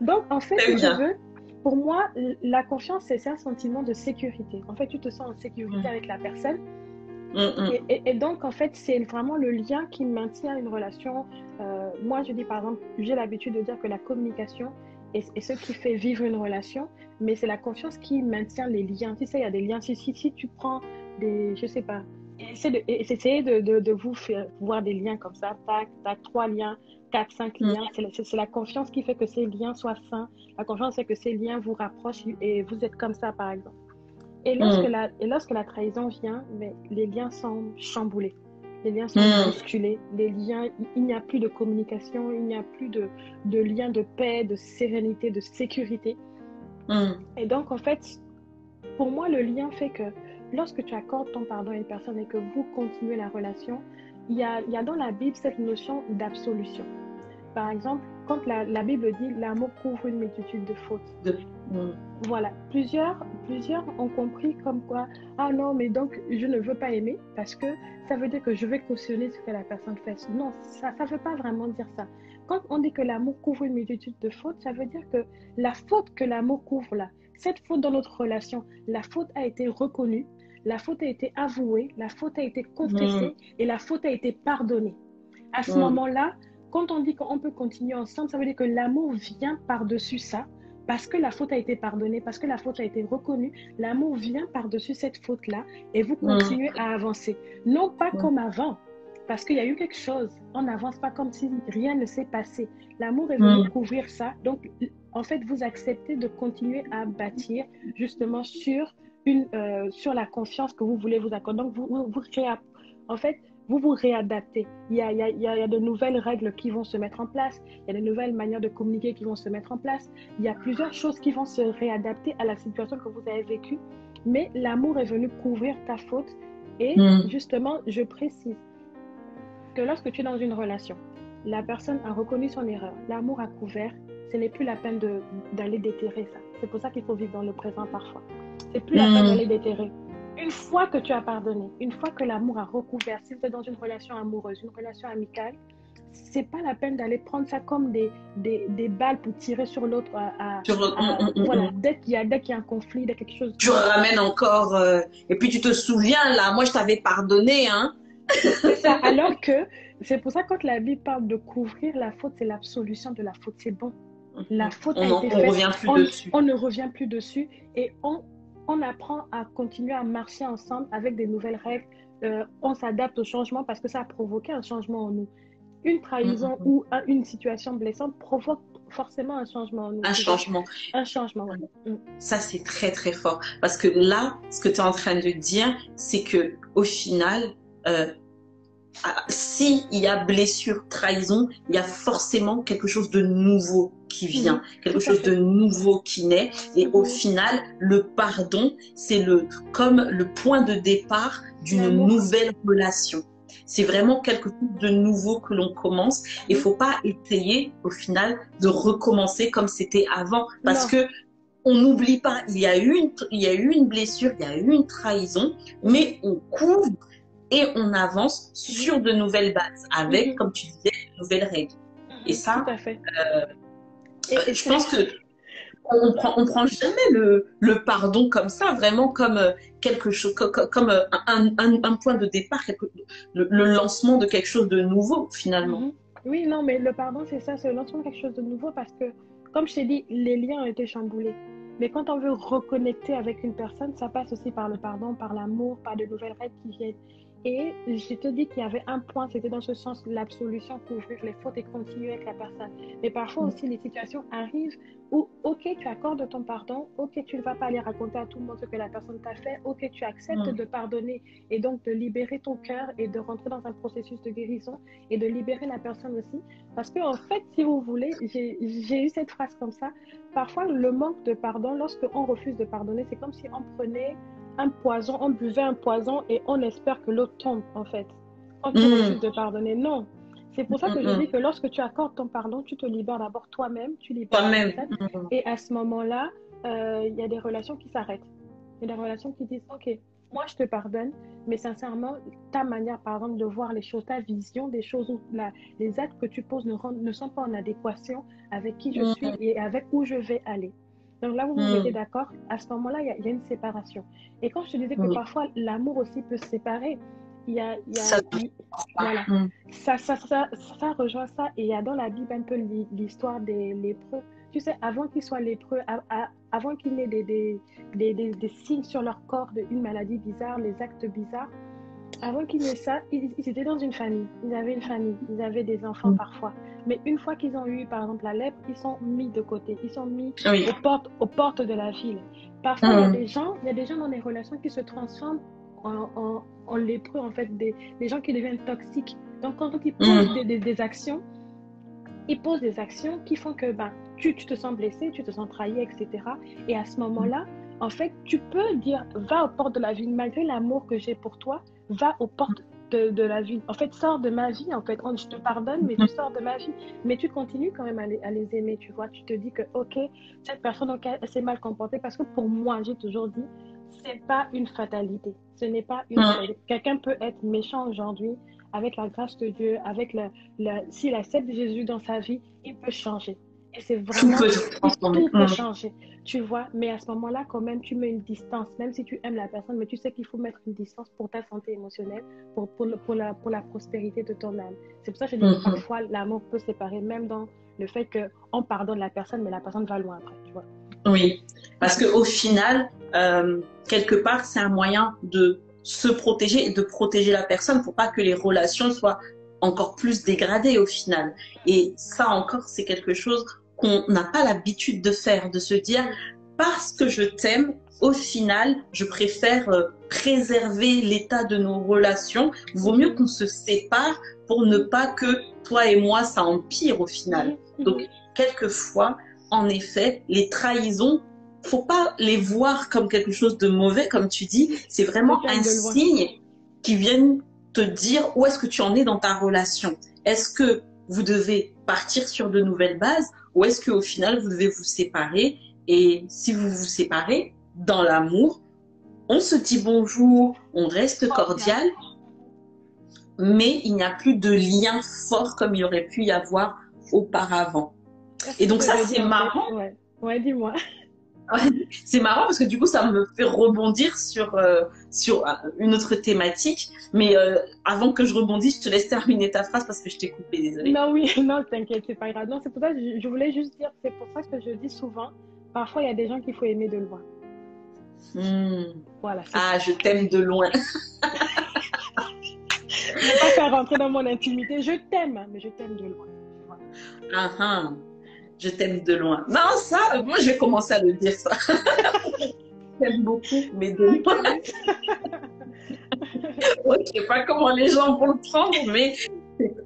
Donc en fait, si tu veux, pour moi, la confiance, c'est un sentiment de sécurité. En fait, tu te sens en sécurité mm. avec la personne. Mm, et, donc, en fait, c'est vraiment le lien qui maintient une relation. Euh, moi, je dis par exemple, j'ai l'habitude de dire que la communication est, ce qui fait vivre une relation, mais c'est la confiance qui maintient les liens. Tu sais, il y a des liens. Si, si, si tu prends des, je sais pas, essayez de, de, de, vous faire voir des liens comme ça, tac, tac, trois liens, quatre, cinq mm. liens. C'est la confiance qui fait que ces liens soient sains. La confiance fait que ces liens vous rapprochent et vous êtes comme ça, par exemple. Et lorsque, mm. la, et lorsque la trahison vient, mais les liens sont chamboulés. Les liens sont mm. bousculés. Les liens, il n'y a plus de communication, il n'y a plus de, de lien de paix, de sérénité, de sécurité. Et donc, en fait, pour moi, le lien fait que lorsque tu accordes ton pardon à une personne et que vous continuez la relation, il y a, il y a dans la Bible cette notion d'absolution. Par exemple, quand la, la, Bible dit l'amour couvre une multitude de fautes. Voilà, plusieurs, plusieurs ont compris comme quoi, ah non, mais donc je ne veux pas aimer parce que ça veut dire que je vais cautionner ce que la personne fait. Non, ça ne veut pas vraiment dire ça. Quand on dit que l'amour couvre une multitude de fautes, ça veut dire que la faute que l'amour couvre là, cette faute dans notre relation, la faute a été reconnue, la faute a été avouée, la faute a été confessée mm. et la faute a été pardonnée. À ce mm. moment-là, quand on dit qu'on peut continuer ensemble, ça veut dire que l'amour vient par-dessus ça, parce que la faute a été pardonnée, parce que la faute a été reconnue, l'amour vient par-dessus cette faute-là et vous mm. continuez à avancer. Non pas comme avant, parce qu'il y a eu quelque chose. On n'avance pas comme si rien ne s'est passé. L'amour est venu couvrir ça. Donc, en fait, vous acceptez de continuer à bâtir justement sur une, euh, sur la confiance que vous voulez vous accorder. Donc, vous, vous, en fait, vous vous réadaptez. Il y, a, il, y a, il y, a, de nouvelles règles qui vont se mettre en place. Il y a de nouvelles manières de communiquer qui vont se mettre en place. Il y a plusieurs choses qui vont se réadapter à la situation que vous avez vécue. Mais l'amour est venu couvrir ta faute. Et hmm. justement, je précise que lorsque tu es dans une relation, la personne a reconnu son erreur, l'amour a couvert, ce n'est plus la peine d'aller déterrer ça. C'est pour ça qu'il faut vivre dans le présent parfois. C'est plus la peine hmm. d'aller déterrer. Une fois que tu as pardonné, une fois que l'amour a recouvert, si tu es dans une relation amoureuse, une relation amicale, c'est pas la peine d'aller prendre ça comme des, des, des, balles pour tirer sur l'autre. À, voilà, dès qu'il y, a, dès qu'il y a un conflit, dès quelque chose. Tu ramènes encore. Euh, et puis tu te souviens, là, moi je t'avais pardonné. Hein ça, alors que c'est pour ça quand la Bible parle de couvrir la faute, c'est l'absolution de la faute. C'est bon. La faute on a été faite. Revient plus on, dessus. on ne revient plus dessus et on, on apprend à continuer à marcher ensemble avec des nouvelles règles. Euh, on s'adapte au changement parce que ça a provoqué un changement en nous une trahison mm, mm, mm. ou une situation blessante provoque forcément un changement. Un changement. Un changement, Ça, c'est très, très fort. Parce que là, ce que tu es en train de dire, c'est que au final, euh, s'il y a blessure, trahison, il y a forcément quelque chose de nouveau qui vient, quelque chose de nouveau qui naît. Et au final, le pardon, c'est le, comme le point de départ d'une nouvelle relation. C'est vraiment quelque chose de nouveau que l'on commence. Il faut pas essayer, au final, de recommencer comme c'était avant. Parce que on n'oublie pas, il y, a eu une, il y a eu une blessure, il y a eu une trahison, mais on couvre et on avance sur de nouvelles bases avec, mhm. comme tu disais, de nouvelles règles. Et ça, euh, je pense que on prend, on prend jamais le, le, pardon comme ça, vraiment comme euh, quelque chose, comme, comme euh, un, un, un, point de départ, le, lancement de quelque chose de nouveau finalement. Mhm. Oui, non, mais le pardon, c'est ça, c'est le lancement de quelque chose de nouveau parce que, comme je t'ai dit, les liens ont été chamboulés. Mais quand on veut reconnecter avec une personne, ça passe aussi par le pardon, par l'amour, par de nouvelles règles qui viennent. Et je te dis qu'il y avait un point, c'était dans ce sens l'absolution, couvrir les fautes et continuer avec la personne. Mais parfois aussi, les situations arrivent où, ok, tu accordes ton pardon, ok, tu ne vas pas aller raconter à tout le monde ce que la personne t'a fait, ok, tu acceptes de pardonner et donc de libérer ton cœur et de rentrer dans un processus de guérison et de libérer la personne aussi. Parce que, en fait, si vous voulez, j'ai eu cette phrase comme ça. Parfois, le manque de pardon, lorsque on refuse de pardonner, c'est comme si on prenait un poison, on buvait un poison et on espère que l'eau tombe, en fait. Quand tu mm. de pardonner, non. C'est pour ça que je dis que lorsque tu accordes ton pardon, tu te libères d'abord toi-même, tu libères toi-même. Et à ce moment-là, euh, il y a des relations qui s'arrêtent. Il y a des relations qui disent, OK, moi je te pardonne, mais sincèrement, ta manière, par exemple, de voir les choses, ta vision des choses, où les actes que tu poses ne, ne sont pas en adéquation avec qui je mm. suis et avec où je vais aller. Donc là, vous vous hmm. mettez d'accord, à ce moment-là, il y, a une séparation. Et quand je te disais que parfois l'amour aussi peut se séparer, il y a, y a ça, voilà, hmm. ça, ça, ça, ça, rejoint ça. Et il y a dans la Bible un peu l'histoire des lépreux. Tu sais, avant qu'ils soient lépreux, avant qu'il y ait des, des, des, des, signes sur leur corps d'une maladie bizarre, les actes bizarres, avant qu'ils aient ça, ils, étaient dans une famille. Ils avaient une famille, ils avaient des enfants mm. parfois. Mais une fois qu'ils ont eu, par exemple, la lèpre, ils sont mis de côté. Ils sont mis aux, portes, aux portes de la ville. Parfois, il, y a mm. des gens, il y a des gens dans les relations qui se transforment en, en, lépreux, en fait, des, des, gens qui deviennent toxiques. Donc, quand ils posent mm. des, des, actions, ils posent des actions qui font que ben, tu, tu te sens blessé, tu te sens trahi, etc. Et à ce moment-là, en fait, tu peux dire, va aux portes de la ville, malgré l'amour que j'ai pour toi, va aux portes de, la vie. En fait, sors de ma vie. En fait, je te pardonne, mais tu sors de ma vie. Mais tu continues quand même à les, à les aimer, tu vois. Tu te dis que, ok, cette personne, elle, s'est mal comportée parce que pour moi, j'ai toujours dit, c'est pas une fatalité. Ce n'est pas une fatalité. Quelqu'un peut être méchant aujourd'hui avec la grâce de Dieu, avec le, le s'il accepte Jésus dans sa vie, il peut changer. C'est vraiment tout peut changer tu vois. Mais à ce moment-là, quand même, tu mets une distance, même si tu aimes la personne, mais tu sais qu'il faut mettre une distance pour ta santé émotionnelle, pour, pour, pour, la, pour la prospérité de ton âme. C'est pour ça que je dis que mhm. parfois, l'amour peut séparer, même dans le fait qu'on pardonne la personne, mais la personne va loin après, tu vois. Oui, parce qu'au final, euh, quelque part, c'est un moyen de se protéger et de protéger la personne pour pas que les relations soient encore plus dégradées au final. Et ça encore, c'est quelque chose qu'on n'a pas l'habitude de faire, de se dire parce que je t'aime, au final, je préfère euh, préserver l'état de nos relations. Vaut mieux qu'on se sépare pour ne pas que toi et moi, ça empire au final. Donc, quelquefois, en effet, les trahisons, faut pas les voir comme quelque chose de mauvais, comme tu dis. C'est vraiment un signe qui vient te dire où est-ce que tu en es dans ta relation. Est-ce que vous devez partir sur de nouvelles bases ou est-ce qu'au final, vous devez vous séparer Et si vous vous séparez, dans l'amour, on se dit bonjour, on reste cordial, mais il n'y a plus de lien fort comme il aurait pu y avoir auparavant. Et donc ça, c'est marrant. Ouais, ouais dis-moi. c'est marrant parce que du coup, ça me fait rebondir sur, euh, sur euh, une autre thématique. Mais euh, avant que je rebondisse, je te laisse terminer ta phrase parce que je t'ai coupé, désolée. Non, oui, non, t'inquiète, c'est pas grave. Non, c'est pour ça que je, voulais juste dire, c'est pour ça que je dis souvent, parfois il y a des gens qu'il faut aimer de loin. Hmm. Voilà. Ah, je t'aime de loin. je ne vais pas faire rentrer dans mon intimité. Je t'aime, mais je t'aime de loin. Ah, ah je t'aime de loin. Non, ça, moi, je vais commencer à le dire, ça. je t'aime beaucoup, mais de loin. je ne sais pas comment les gens vont le prendre, mais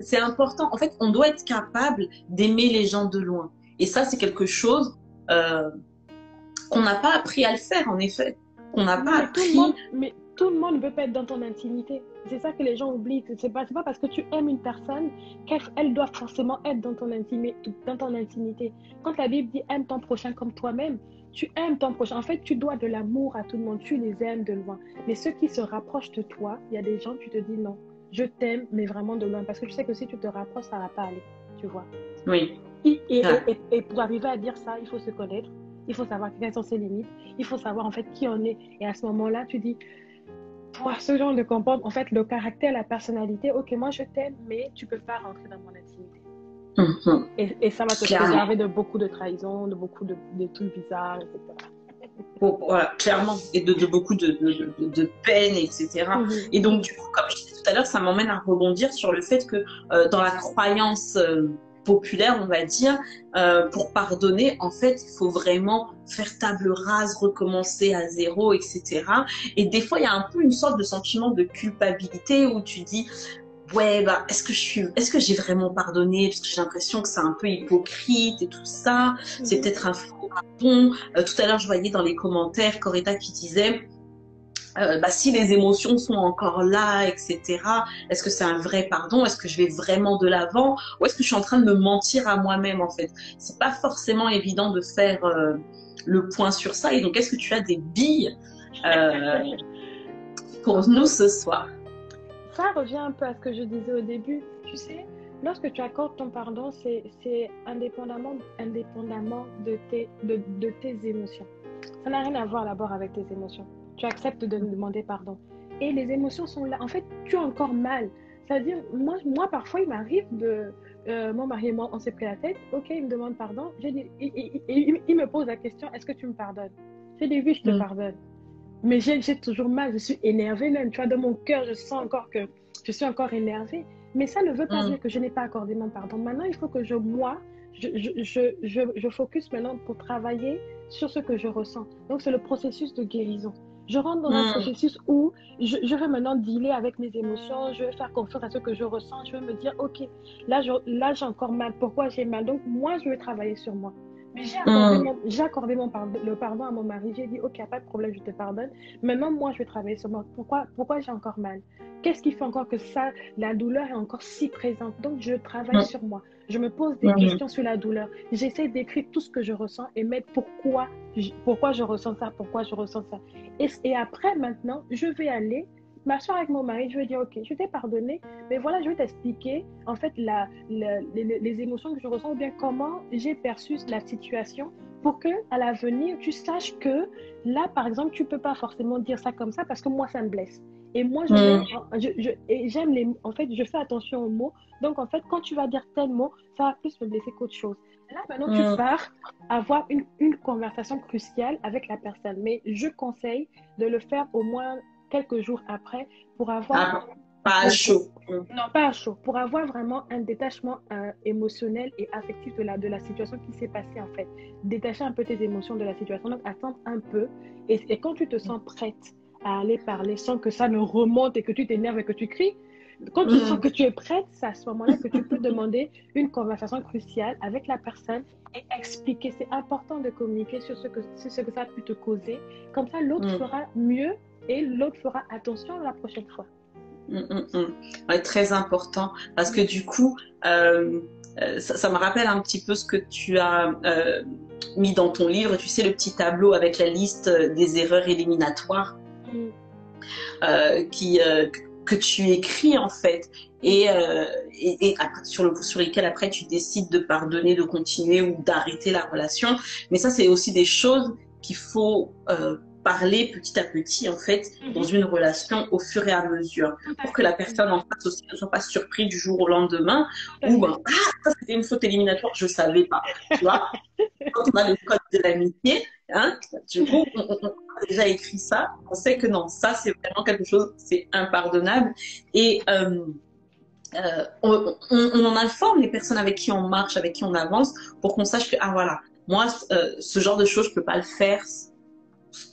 c'est important. En fait, on doit être capable d'aimer les gens de loin. Et ça, c'est quelque chose euh, qu'on n'a pas appris à le faire, en effet. On n'a pas appris tout le monde ne peut pas être dans ton intimité. C'est ça que les gens oublient. C'est pas, pas parce que tu aimes une personne qu'elle doit forcément être dans ton, intimité, dans ton intimité. Quand la Bible dit aime ton prochain comme toi-même, tu aimes ton prochain. En fait, tu dois de l'amour à tout le monde. Tu les aimes de loin. Mais ceux qui se rapprochent de toi, il y a des gens, tu te dis non, je t'aime, mais vraiment de loin. Parce que je sais que si tu te rapproches, ça ne va pas aller. Tu vois Oui. Et, et, et, pour arriver à dire ça, il faut se connaître. Il faut savoir quelles sont ses limites. Il faut savoir en fait qui on est. Et à ce moment-là, tu dis, pour ce genre de comportement, en fait, le caractère, la personnalité, ok, moi je t'aime, mais tu peux pas rentrer dans mon intimité. Mhm. et, ça va te préserver de beaucoup de trahisons, de beaucoup de, de trucs bizarres, etc. voilà, clairement, et de, de beaucoup de, de, peine, etc. Mhm. Et donc, du coup, comme je disais tout à l'heure, ça m'emmène à rebondir sur le fait que euh, dans la croyance euh, populaire, on va dire, euh, pour pardonner, en fait, il faut vraiment faire table rase, recommencer à zéro, etc. Et des fois, il y a un peu une sorte de sentiment de culpabilité où tu dis, ouais, bah, est-ce que je suis, est-ce que j'ai vraiment pardonné? Parce que j'ai l'impression que c'est un peu hypocrite et tout ça. C'est mhm. peut-être un faux pardon. Euh, tout à l'heure, je voyais dans les commentaires Coretta qui disait, euh, bah, si les émotions sont encore là, etc. Est-ce que c'est un vrai pardon? Est-ce que je vais vraiment de l'avant? Ou est-ce que je suis en train de me mentir à moi-même en fait? C'est pas forcément évident de faire euh, le point sur ça. Et donc, est-ce que tu as des billes euh, pour nous ce soir? Ça revient un peu à ce que je disais au début. Tu sais, lorsque tu accordes ton pardon, c'est indépendamment, indépendamment de tes, de, de tes émotions. Ça n'a rien à voir d'abord avec tes émotions tu acceptes de demander pardon. Et les émotions sont là. En fait, tu as encore mal. C'est-à-dire, moi, moi, parfois, il m'arrive de. Euh, mon mari et moi, on s'est pris la tête. Ok, il me demande pardon. Dit, il, me pose la question est-ce que tu me pardonnes? J'ai dit oui, je te mm. pardonne. Mais j'ai toujours mal. Je suis énervée même. Tu vois, dans mon cœur, je sens encore que je suis encore énervée. Mais ça ne veut pas mm. dire que je n'ai pas accordé mon pardon. Maintenant, il faut que je, moi, je, je, je, je, focus maintenant pour travailler sur ce que je ressens. Donc, c'est le processus de guérison. Je rentre dans un hmm. processus où je, je, vais maintenant dealer avec mes émotions, je vais faire confiance à ce que je ressens, je vais me dire, OK, là, là j'ai encore mal, pourquoi j'ai mal? Donc, moi, je vais travailler sur moi. Mais j'ai hmm. accordé, mon, pardon, le pardon à mon mari. J'ai dit, OK, pas de problème, je te pardonne. Maintenant, moi, je vais travailler sur moi. Pourquoi, pourquoi j'ai encore mal? Qu'est-ce qui fait encore que ça, la douleur est encore si présente? Donc, je travaille hmm. sur moi. Je me pose des questions sur la douleur. J'essaie d'écrire tout ce que je ressens et mettre pourquoi, pourquoi je ressens ça, pourquoi je ressens ça. Et, et après, maintenant, je vais aller m'asseoir avec mon mari, je vais dire, OK, je t'ai pardonné, mais voilà, je vais t'expliquer, en fait, la, les, émotions que je ressens ou bien comment j'ai perçu la situation pour que à l'avenir, tu saches que là, par exemple, tu peux pas forcément dire ça comme ça parce que moi, ça me blesse. Et moi, mm. je, j'aime les En fait, je fais attention aux mots. Donc, en fait, quand tu vas dire tel mot, ça va plus me blesser qu'autre chose. Là, maintenant, tu mm. pars avoir une, une, conversation cruciale avec la personne. Mais je conseille de le faire au moins quelques jours après pour avoir... Ah, pas à chaud. Non, pas à chaud. Pour avoir vraiment un détachement euh, émotionnel et affectif de la, de la situation qui s'est passée en fait. Détacher un peu tes émotions de la situation. Donc, attendre un peu. Et, et quand tu te sens prête à aller parler sans que ça ne remonte et que tu t'énerves et que tu cries, quand tu mm. sens que tu es prête, c'est à ce moment-là que tu peux demander une conversation cruciale avec la personne et expliquer. C'est important de communiquer sur ce que, ce que ça a pu te causer. Comme ça, l'autre mm. fera mieux et l'autre fera attention la prochaine fois. Mm, très important parce que du coup, euh, euh, ça, me rappelle un petit peu ce que tu as euh, mis dans ton livre. Tu sais, le petit tableau avec la liste des erreurs éliminatoires. qui que tu écris en fait et, et, sur, le, sur lesquels après tu décides de pardonner, de continuer ou d'arrêter la relation. Mais ça, c'est aussi des choses qu'il faut parler petit à petit en fait dans mhm. une relation au fur et à mesure pour que la personne en face aussi ne soit pas surprise du jour au lendemain ou ben, ah ça c'était une faute éliminatoire je savais pas tu vois. Quand on a le code de l'amitié hein du coup on, a déjà écrit ça on sait que non ça c'est vraiment quelque chose c'est impardonnable et euh, euh, on, on, en informe les personnes avec qui on marche, avec qui on avance, pour qu'on sache que, ah voilà, moi, euh, ce genre de choses, je peux pas le faire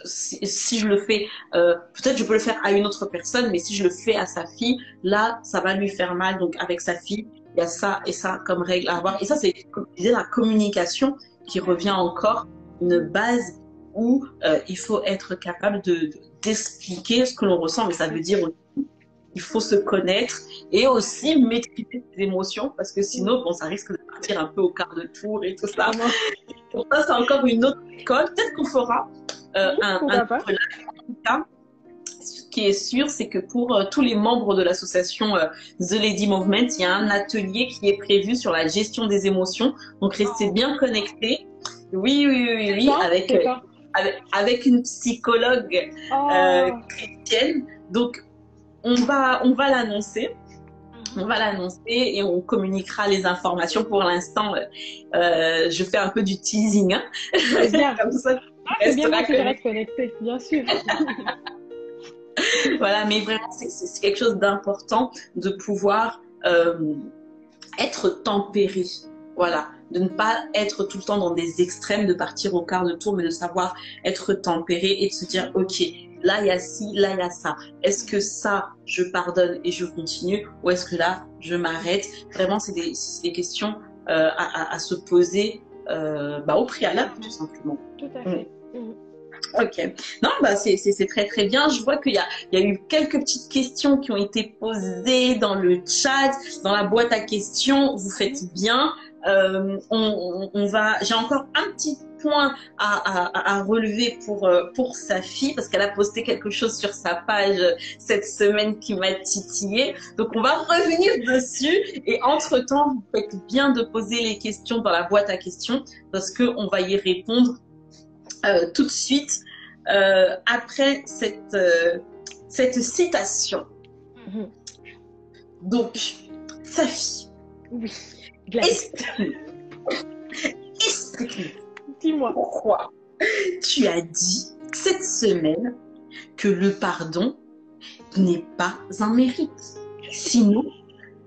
si, je le fais, euh, peut-être je peux le faire à une autre personne, mais si je le fais à sa fille, là, ça va lui faire mal. Donc avec sa fille, il y a ça et ça comme règle à avoir. Et ça, c'est comme je disais, la communication qui revient encore une base où euh, il faut être capable de d'expliquer ce que l'on ressent, mais ça veut dire aussi il faut se connaître et aussi maîtriser ses émotions parce que sinon, bon, ça risque de partir un peu au quart de tour et tout ça. Donc ça, c'est encore une autre école. Peut-être qu'on fera euh, un, un, ce qui est sûr, c'est que pour euh, tous les membres de l'association euh, The Lady Movement, il y a un atelier qui est prévu sur la gestion des émotions. Donc restez bien connectés. Oui, oui, oui, oui, avec, avec, une psychologue oh. chrétienne. Donc on va, on va l'annoncer. On va l'annoncer et on communiquera les informations. Pour l'instant, je fais un peu du teasing. Hein. Comme ça, ah, c'est bien que tu restes connecté, bien sûr. voilà, mais vraiment, c'est quelque chose d'important de pouvoir euh, être tempéré. Voilà, de ne pas être tout le temps dans des extrêmes, de partir au quart de tour, mais de savoir être tempéré et de se dire, OK, là il y a ci, là il y a ça. Est-ce que ça, je pardonne et je continue, ou est-ce que là, je m'arrête? Vraiment, c'est des, des, questions euh, à, à, se poser euh, bah, au préalable, tout simplement. Tout à fait. Mm. Ok. Non, bah c'est très très bien. Je vois qu'il y a, eu quelques petites questions qui ont été posées dans le chat, dans la boîte à questions. Vous faites bien. Euh, on, va. J'ai encore un petit point à, relever pour euh, pour sa fille parce qu'elle a posté quelque chose sur sa page cette semaine qui m'a titillé. Donc on va revenir dessus et entre temps vous faites bien de poser les questions dans la boîte à questions parce que on va y répondre tout de suite euh, après cette cette citation. Mm-hmm. Donc sa fille. Oui. Explique. Dis-moi. Pourquoi tu as dit cette semaine que le pardon n'est pas un mérite? Sinon,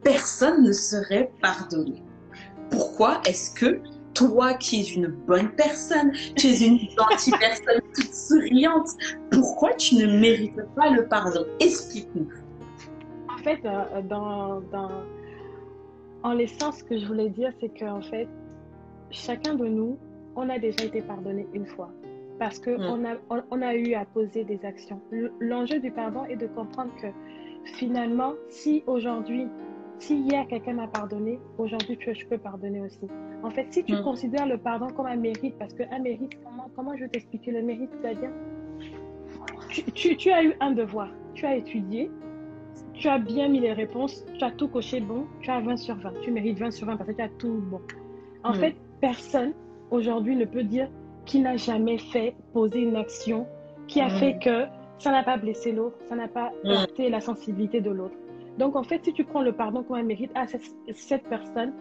personne ne serait pardonné. Pourquoi est-ce que toi qui es une bonne personne, tu es une gentille personne toute souriante, pourquoi tu ne mérites pas le pardon? Explique-nous. En fait, euh, dans, dans, en l'essence, ce que je voulais dire, c'est qu'en fait, chacun de nous, on a déjà été pardonné une fois. Parce qu'on mm. a, on, a eu à poser des actions. L'enjeu du pardon est de comprendre que finalement, si aujourd'hui, si hier quelqu'un m'a pardonné, aujourd'hui je peux pardonner aussi. En fait, si tu mm. considères le pardon comme un mérite, parce qu'un mérite, comment, comment je vais t'expliquer le mérite C'est-à-dire, tu, tu, as eu un devoir, tu as étudié, tu as bien mis les réponses, tu as tout coché bon, tu as 20 sur 20. Tu mérites 20 sur 20 parce que tu as tout bon. En hmm. fait, personne aujourd'hui ne peut dire qu'il n'a jamais fait poser une action qui a fait hmm. que ça n'a pas blessé l'autre, ça n'a pas heurté la sensibilité de l'autre. Donc, en fait, si tu prends le pardon comme un mérite, à cette personne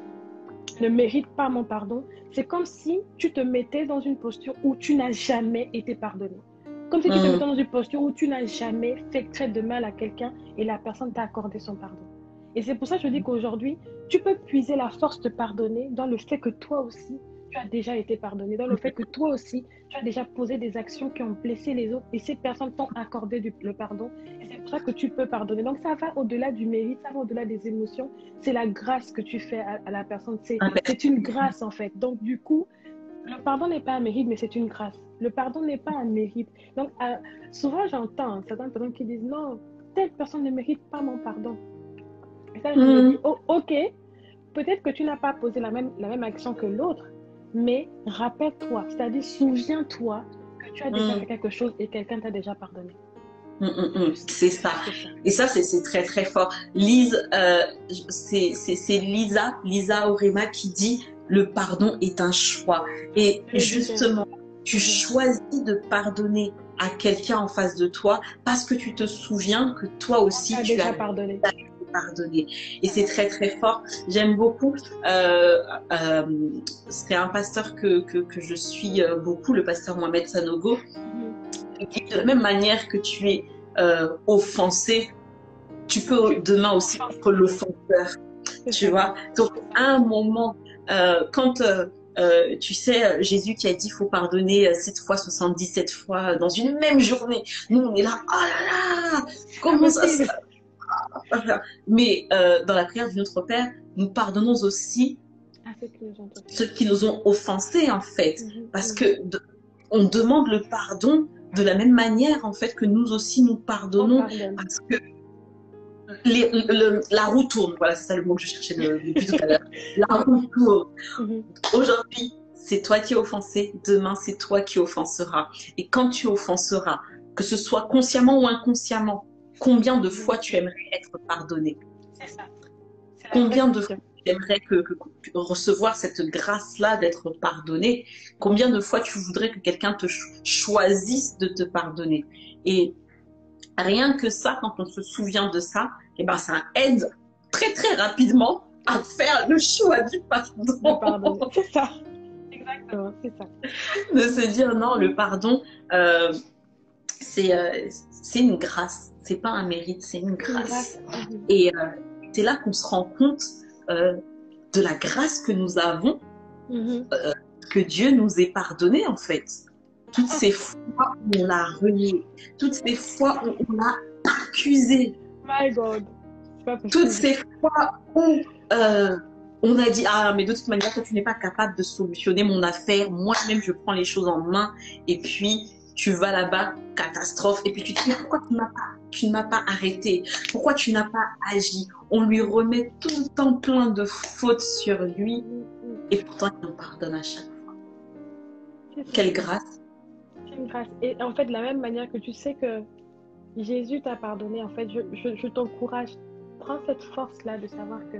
ne mérite pas mon pardon, c'est comme si tu te mettais dans une posture où tu n'as jamais été pardonné. Comme si tu te mm. mettais dans une posture où tu n'as jamais fait très de mal à quelqu'un et la personne t'a accordé son pardon. Et c'est pour ça que je dis qu'aujourd'hui, tu peux puiser la force de pardonner dans le fait que toi aussi, tu as déjà été pardonné, dans le fait que toi aussi, tu as déjà posé des actions qui ont blessé les autres et ces personnes t'ont accordé le pardon. Pour ça que tu peux pardonner. Donc ça va au-delà du mérite, ça va au-delà des émotions. C'est la grâce que tu fais à, à la personne. C'est une grâce en fait. Donc du coup, le pardon n'est pas un mérite, mais c'est une grâce. Le pardon n'est pas un mérite. Donc, euh, souvent, j'entends certaines personnes qui disent non, telle personne ne mérite pas mon pardon. Et ça, je me mm. dis, oh, ok, peut-être que tu n'as pas posé la même, la même action que l'autre, mais rappelle-toi, c'est-à-dire souviens-toi que tu as déjà mm. fait quelque chose et quelqu'un t'a déjà pardonné. Mm, mm, mm. c'est ça. Et ça, c'est très, très fort. Lise, euh, c'est Lisa, Lisa Orema qui dit le pardon est un choix. Et justement, tu choisis de pardonner à quelqu'un en face de toi parce que tu te souviens que toi aussi, tu as pardonné. Et c'est très, très fort. J'aime beaucoup. Euh, euh, c'est un pasteur que, que, je suis beaucoup, le pasteur Mohamed Sanogo. Mhm. de la même manière que tu es euh, offensé, tu peux demain aussi être l'offenseur. Tu vois Donc, à un moment, euh, quand euh, tu sais, Jésus qui a dit faut pardonner 7 fois, 77 fois dans une même journée. Nous, on est là, oh là là, comment ça se Mais dans la prière de notre Père, nous pardonnons aussi ceux qui nous ont offensés, en fait. Mhm. Parce que on demande le pardon de la même manière, en fait, que nous aussi nous pardonnons parce que la roue tourne. Voilà, c'est ça le mot que je cherchais depuis tout à l'heure. La roue tourne. Mhm. Aujourd'hui, c'est toi qui es offensé. Demain, c'est toi qui offenseras. Et quand tu offenseras, que ce soit consciemment ou inconsciemment, combien de fois tu aimerais être pardonné? C'est ça. Combien de fois aimerais que, recevoir cette grâce-là d'être pardonné, combien de fois tu voudrais que quelqu'un te choisisse de te pardonner? Et rien que ça, quand on se souvient de ça, eh ben, ça aide très très rapidement à faire le choix du pardon. C'est ça. Exactement, c'est ça. De se dire non, le pardon, euh, euh, c'est une grâce. C'est pas un mérite, c'est une grâce. Et euh, c'est là qu'on se rend compte euh, de la grâce que nous avons, mm-hmm. euh, que Dieu nous ait pardonné en fait. Toutes ces fois où on l'a renié, toutes ces fois où on l'a accusé. My God. Toutes ces fois où euh, on a dit ah mais de toute manière toi tu n'es pas capable de solutionner mon affaire, moi-même je prends les choses en main et puis tu vas là-bas, catastrophe, et puis tu te dis pourquoi tu, pas, tu ne m'as pas arrêté, pourquoi tu n'as pas agi? On lui remet tout le temps plein de fautes sur lui, et pourtant il nous pardonne à chaque fois. Quelle grâce. Quelle grâce. Et en fait, de la même manière que tu sais que Jésus t'a pardonné, en fait, je, je, t'encourage, prends cette force-là de savoir que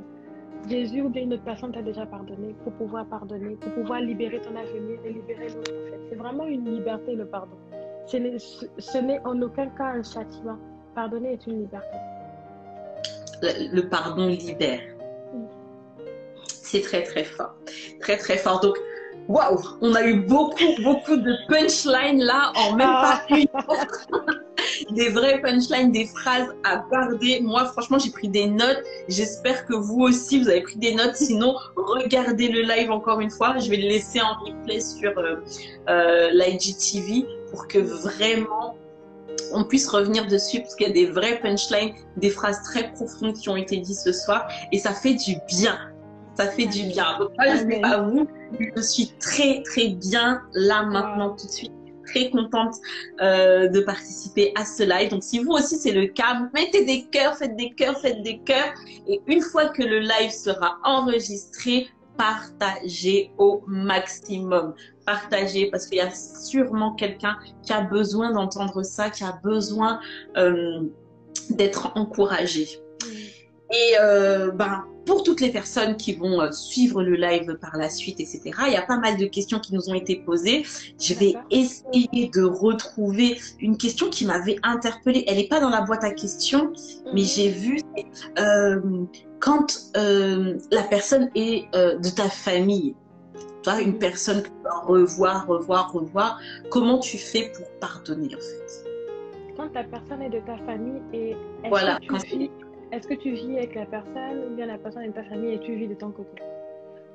Jésus ou bien une autre personne t'a déjà pardonné pour pouvoir pardonner, pour pouvoir libérer ton avenir et libérer l'autre. En fait. C'est vraiment une liberté, le pardon. Ce n'est en aucun cas un châtiment. Pardonner est une liberté. Le, pardon libère. C'est très, très fort. Très, très fort. Donc, waouh, on a eu beaucoup, beaucoup de punchlines là en même pas ah. une des vrais punchlines, des phrases à garder. Moi, franchement, j'ai pris des notes. J'espère que vous aussi, vous avez pris des notes. Sinon, regardez le live encore une fois. Je vais le laisser en replay sur euh, euh l'IGTV pour que vraiment on puisse revenir dessus parce qu'il y a des vrais punchlines, des phrases très profondes qui ont été dites ce soir et ça fait du bien. Ça fait du bien. Donc moi, je sais pas vous, je suis très très bien là maintenant tout de suite très contente euh, de participer à ce live. Donc, si vous aussi c'est le cas, mettez des cœurs, faites des cœurs, faites des cœurs. Et une fois que le live sera enregistré, partagez au maximum. Partagez parce qu'il y a sûrement quelqu'un qui a besoin d'entendre ça, qui a besoin euh, d'être encouragé. Et euh, ben, pour toutes les personnes qui vont euh, suivre le live par la suite, etc., il y a pas mal de questions qui nous ont été posées. Je vais essayer de retrouver une question qui m'avait interpellée. Elle n'est pas dans la boîte à questions, mais mhm. j'ai vu euh, quand euh, la personne est euh, de ta famille, toi, une personne que tu vas revoir, revoir, revoir, comment tu fais pour pardonner en fait? Quand la personne est de ta famille et voilà, quand est-ce que tu vis avec la personne ou bien la personne est de ta famille et tu vis de ton côté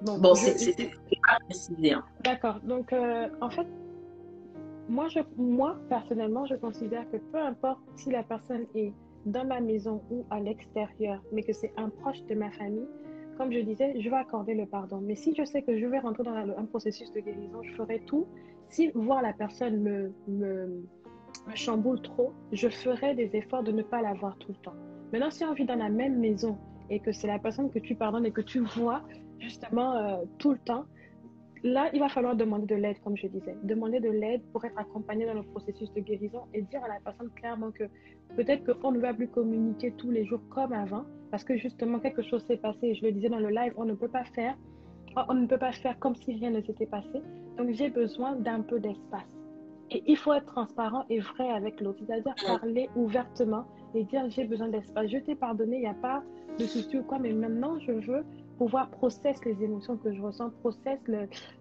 Bon, c'est pas précisé. Hein. D'accord. Donc, euh, en fait, moi, je, moi, personnellement, je considère que peu importe si la personne est dans ma maison ou à l'extérieur, mais que c'est un proche de ma famille, comme je disais, je vais accorder le pardon. Mais si je sais que je vais rentrer dans un processus de guérison, je ferai tout. Si voir la personne me, me, me chamboule trop, je ferai des efforts de ne pas la voir tout le temps. Maintenant, si on vit dans la même maison et que c'est la personne que tu pardonnes et que tu vois justement euh, tout le temps, là, il va falloir demander de l'aide, comme je disais. Demander de l'aide pour être accompagné dans le processus de guérison et dire à la personne clairement que peut-être qu'on ne va plus communiquer tous les jours comme avant, parce que justement, quelque chose s'est passé. Je le disais dans le live, on ne peut pas faire, on ne peut pas faire comme si rien ne s'était passé. Donc, j'ai besoin d'un peu d'espace. Et il faut être transparent et vrai avec l'autre, c'est-à-dire parler ouvertement et dire j'ai besoin d'espace. Je t'ai pardonné, il n'y a pas de souci ou quoi, mais maintenant je veux pouvoir processer les émotions que je ressens, processer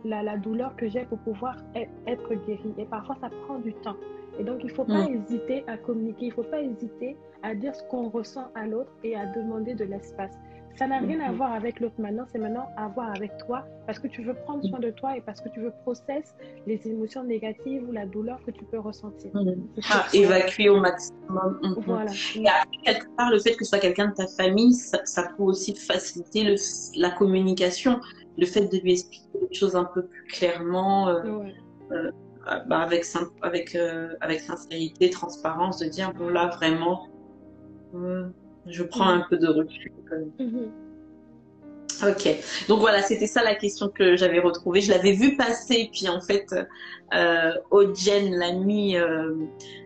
la, la, douleur que j'ai pour pouvoir être, guéri. Et parfois, ça prend du temps. Et donc, il ne faut pas mm. hésiter à communiquer, il ne faut pas hésiter à dire ce qu'on ressent à l'autre et à demander de l'espace. Ça n'a rien à mm-hmm. voir avec l'autre maintenant, c'est maintenant à voir avec toi parce que tu veux prendre soin de toi et parce que tu veux processer les émotions négatives ou la douleur que tu peux ressentir. Ah, évacuer au maximum. Mm-hmm. Voilà. Et quelque part, le fait que ce soit quelqu'un de ta famille, ça, peut aussi faciliter le, la communication, le fait de lui expliquer les choses un peu plus clairement. Euh, euh, bah, avec, avec, euh, avec sincérité, transparence, de dire bon là vraiment, je prends un peu de recul. Mhm. Ok, donc voilà, c'était ça la question que j'avais retrouvée. Je l'avais vue passer, puis en fait, euh, Ojen l'a mis euh,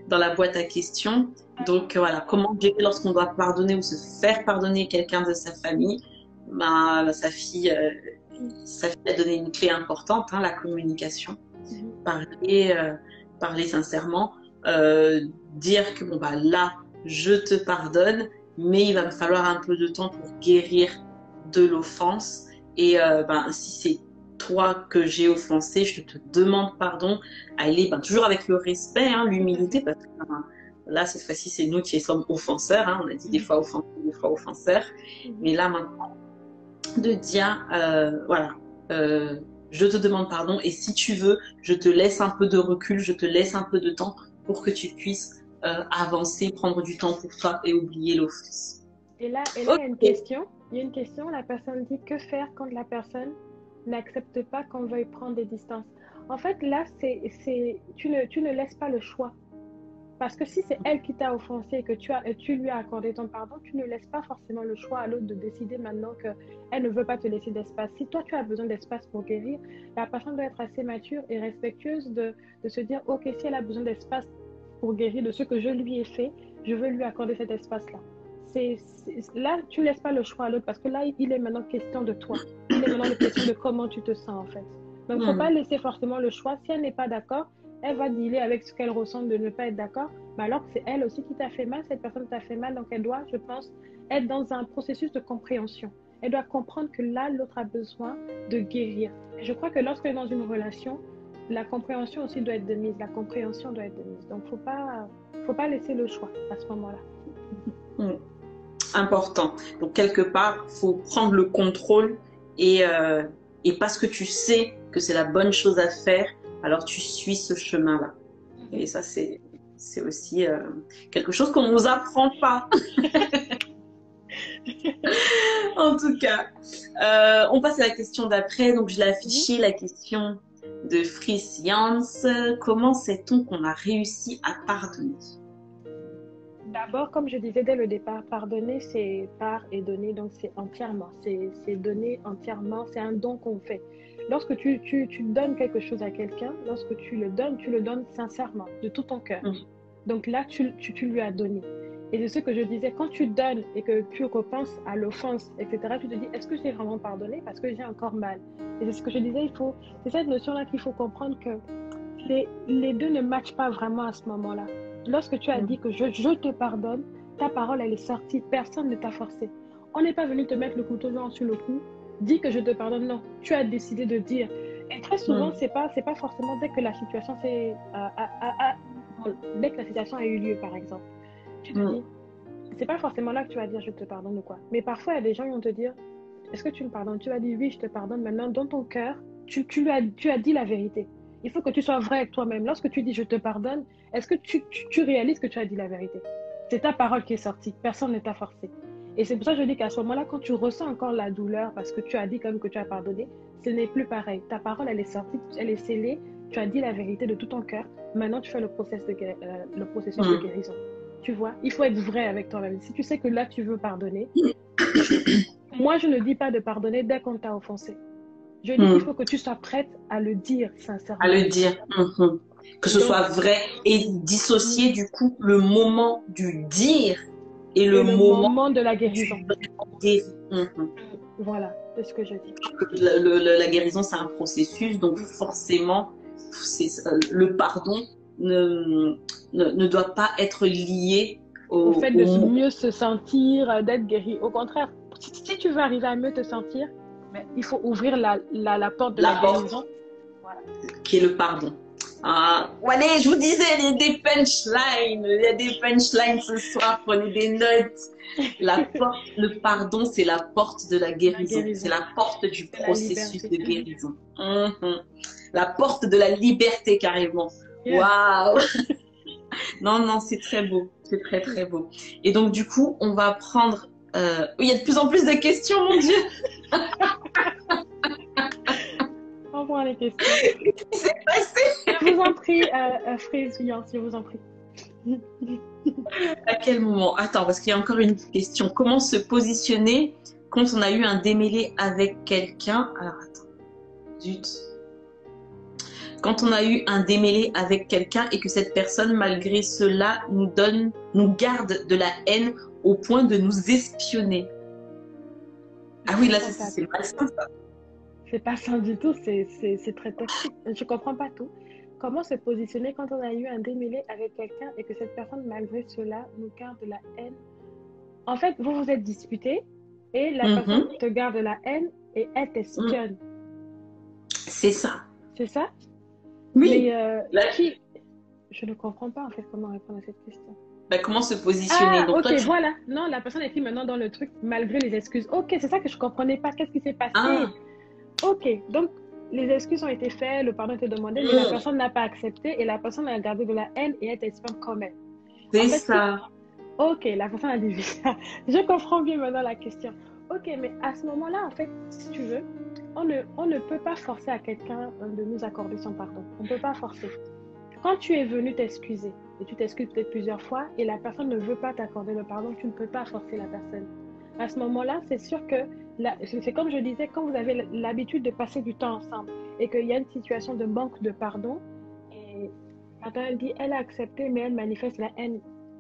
dans la boîte à questions. Donc voilà, comment gérer lorsqu'on doit pardonner ou se faire pardonner quelqu'un de sa famille? Bah, sa fille, euh, sa fille a donné une clé importante, hein, la communication. Mhm. Parler, euh, parler sincèrement, euh, dire que bon bah là, je te pardonne, mais il va me falloir un peu de temps pour guérir de l'offense. Et euh, ben, si c'est toi que j'ai offensé, je te demande pardon. Allez, ben, toujours avec le respect, hein, l'humilité, parce que ben, là, cette fois-ci, c'est nous qui sommes offenseurs. Hein. on a dit des fois offensés, des fois offenseurs. Mais là, maintenant, de dire, euh, voilà, euh, je te demande pardon. Et si tu veux, je te laisse un peu de recul, je te laisse un peu de temps pour que tu puisses euh, avancer, prendre du temps pour toi et oublier l'office. Et là, et là il y a une question. Il y a une question. La personne dit que faire quand la personne n'accepte pas qu'on veuille prendre des distances? En fait, là, c'est, c'est, tu, ne, tu ne laisses pas le choix. Parce que si c'est elle qui t'a offensé et que tu, as, tu lui as accordé ton pardon, tu ne laisses pas forcément le choix à l'autre de décider maintenant qu'elle ne veut pas te laisser d'espace. Si toi, tu as besoin d'espace pour guérir, la personne doit être assez mature et respectueuse de, de se dire, OK, si elle a besoin d'espace pour guérir de ce que je lui ai fait, je veux lui accorder cet espace-là. C'est, là, tu laisses pas le choix à l'autre parce que là, il est maintenant question de toi. Il est maintenant question de comment tu te sens en fait. Donc, faut hmm. pas laisser forcément le choix. Si elle n'est pas d'accord, elle va dealer avec ce qu'elle ressent de ne pas être d'accord. Mais alors que c'est elle aussi qui t'a fait mal, cette personne t'a fait mal, donc elle doit, je pense, être dans un processus de compréhension. Elle doit comprendre que là, l'autre a besoin de guérir. je crois que lorsqu'elle est dans une relation, la compréhension aussi doit être de mise. La compréhension doit être de mise. Donc, faut pas, faut pas laisser le choix à ce moment-là. Hmm. Important. Donc, quelque part, faut prendre le contrôle et, euh, et parce que tu sais que c'est la bonne chose à faire, alors tu suis ce chemin-là. Et ça, c'est, c'est aussi euh, quelque chose qu'on ne nous apprend pas. en tout cas, euh, on passe à la question d'après. Donc, je l'ai affiché, la question de Fritz Jans. Comment sait-on qu'on a réussi à pardonner? D'abord, comme je disais dès le départ, pardonner, c'est par et donner, donc c'est entièrement, c'est donner entièrement, c'est un don qu'on fait. Lorsque tu, tu, tu, donnes quelque chose à quelqu'un, lorsque tu le donnes, tu le donnes sincèrement, de tout ton cœur. Donc là, tu, tu, tu, lui as donné. Et c'est ce que je disais, quand tu donnes et que tu repenses à l'offense, etc., tu te dis, est-ce que j'ai vraiment pardonné parce que j'ai encore mal? Et c'est ce que je disais, il faut, c'est cette notion-là qu'il faut comprendre que les, les deux ne matchent pas vraiment à ce moment-là. Lorsque tu as mm. dit que je, je, te pardonne, ta parole, elle est sortie. Personne ne t'a forcé. On n'est pas venu te mettre le couteau noir sur le cou. Dis que je te pardonne. Non, tu as décidé de dire. Et très souvent, mm. c'est pas, c'est pas forcément dès que la situation c'est, dès que la situation a eu lieu, par exemple. Tu te mm. dis, c'est pas forcément là que tu vas dire je te pardonne ou quoi. Mais parfois, il y a des gens qui vont te dire, est-ce que tu me pardonnes? Tu vas dire oui, je te pardonne. Maintenant, dans ton cœur, tu, as, tu as dit la vérité. Il faut que tu sois vrai avec toi-même. Lorsque tu dis je te pardonne, est-ce que tu, tu, réalises que tu as dit la vérité? C'est ta parole qui est sortie. Personne ne t'a forcé. Et c'est pour ça que je dis qu'à ce moment-là, quand tu ressens encore la douleur parce que tu as dit quand même que tu as pardonné, ce n'est plus pareil. Ta parole, elle est sortie, elle est scellée, tu as dit la vérité de tout ton cœur. Maintenant, tu fais le, process de, euh, le processus de mm. guérison. Tu vois, il faut être vrai avec toi-même. Si tu sais que là, tu veux pardonner, moi, je ne dis pas de pardonner dès qu'on t'a offensé. Je dis qu'il faut que tu sois prête à le dire sincèrement. À le dire. Mhm. Que ce soit vrai et dissocier du coup le moment du dire et le, moment, de la guérison. Voilà, c'est ce que je dis. la guérison, c'est un processus, donc forcément, euh, le pardon ne, ne, doit pas être lié au, fait de mieux se sentir, euh, d'être guéri. Au contraire, si, tu veux arriver à mieux te sentir, mais il faut ouvrir la, la, porte de la, guérison. Qui est le pardon. Ah, allez, je vous disais, il y a des punchlines, il y a des punchlines ce soir, prenez des notes. La porte, le pardon, c'est la porte de la guérison. C'est la porte du processus de guérison. Mhm. La porte de la liberté, carrément. Waouh Non, non, c'est très beau. C'est très, très beau. Et donc, du coup, on va prendre... Euh... Il y a de plus en plus de questions, mon Dieu Envoie les questions. Qu'est-ce qui s'est passé? Je vous en prie, euh, euh Frise, je vous en prie. à quel moment? Attends, parce qu'il y a encore une question. Comment se positionner quand on a eu un démêlé avec quelqu'un? Alors, attends. Zut quand on a eu un démêlé avec quelqu'un et que cette personne, malgré cela, nous donne, nous garde de la haine au point de nous espionner. Ah oui, là, c'est malsain, ça. C'est pas ça du tout, c'est très toxique. Je comprends pas tout. Comment se positionner quand on a eu un démêlé avec quelqu'un et que cette personne, malgré cela, nous garde de la haine? En fait, vous vous êtes disputé et la mhm. personne te garde de la haine et elle t'espionne. C'est ça. C'est ça? Oui. Euh, je ne comprends pas en fait comment répondre à cette question. Bah, comment se positionner? Ah, Ok, voilà. Non, la personne écrit maintenant dans le truc malgré les excuses. Ok, c'est ça que je comprenais pas. Qu'est-ce qui s'est passé? Ah. Ok, donc les excuses ont été faites, le pardon a été demandé, mais la mm. personne n'a pas accepté et la personne a gardé de la haine et elle t'espère quand même. C'est ça. Ok, la personne a dit Je comprends bien maintenant la question. Ok, mais à ce moment-là, en fait, si tu veux, on ne, on ne peut pas forcer à quelqu'un de nous accorder son pardon. On ne peut pas forcer. Quand tu es venu t'excuser, et tu t'excuses peut-être plusieurs fois, et la personne ne veut pas t'accorder le pardon, tu ne peux pas forcer la personne. À ce moment-là, c'est sûr que, c'est comme je disais, quand vous avez l'habitude de passer du temps ensemble, et qu'il y a une situation de manque de pardon, et maintenant elle dit, elle a accepté, mais elle manifeste la haine.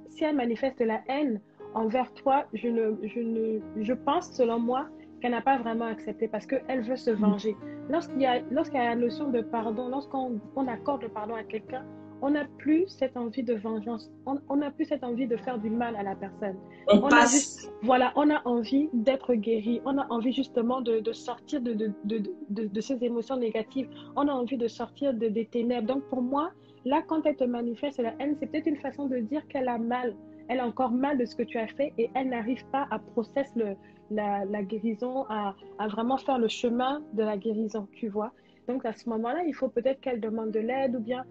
Si elle manifeste la haine envers toi, je, ne, je, ne, je pense, selon moi, qu'elle n'a pas vraiment accepté parce qu'elle veut se venger. Lorsqu'il y, a, lorsqu'il y a la notion de pardon, lorsqu'on on accorde le pardon à quelqu'un, on n'a plus cette envie de vengeance, on n'a plus cette envie de faire du mal à la personne. On, passe. voilà, on a envie d'être guéri, on a envie justement de, de sortir de, de, de, de, ces émotions négatives, on a envie de sortir de, des ténèbres. Donc pour moi, là, quand elle te manifeste la haine, c'est peut-être une façon de dire qu'elle a mal, elle a encore mal de ce que tu as fait et elle n'arrive pas à processer le, la, guérison, à, vraiment faire le chemin de la guérison, tu vois. Donc à ce moment-là, il faut peut-être qu'elle demande de l'aide ou bien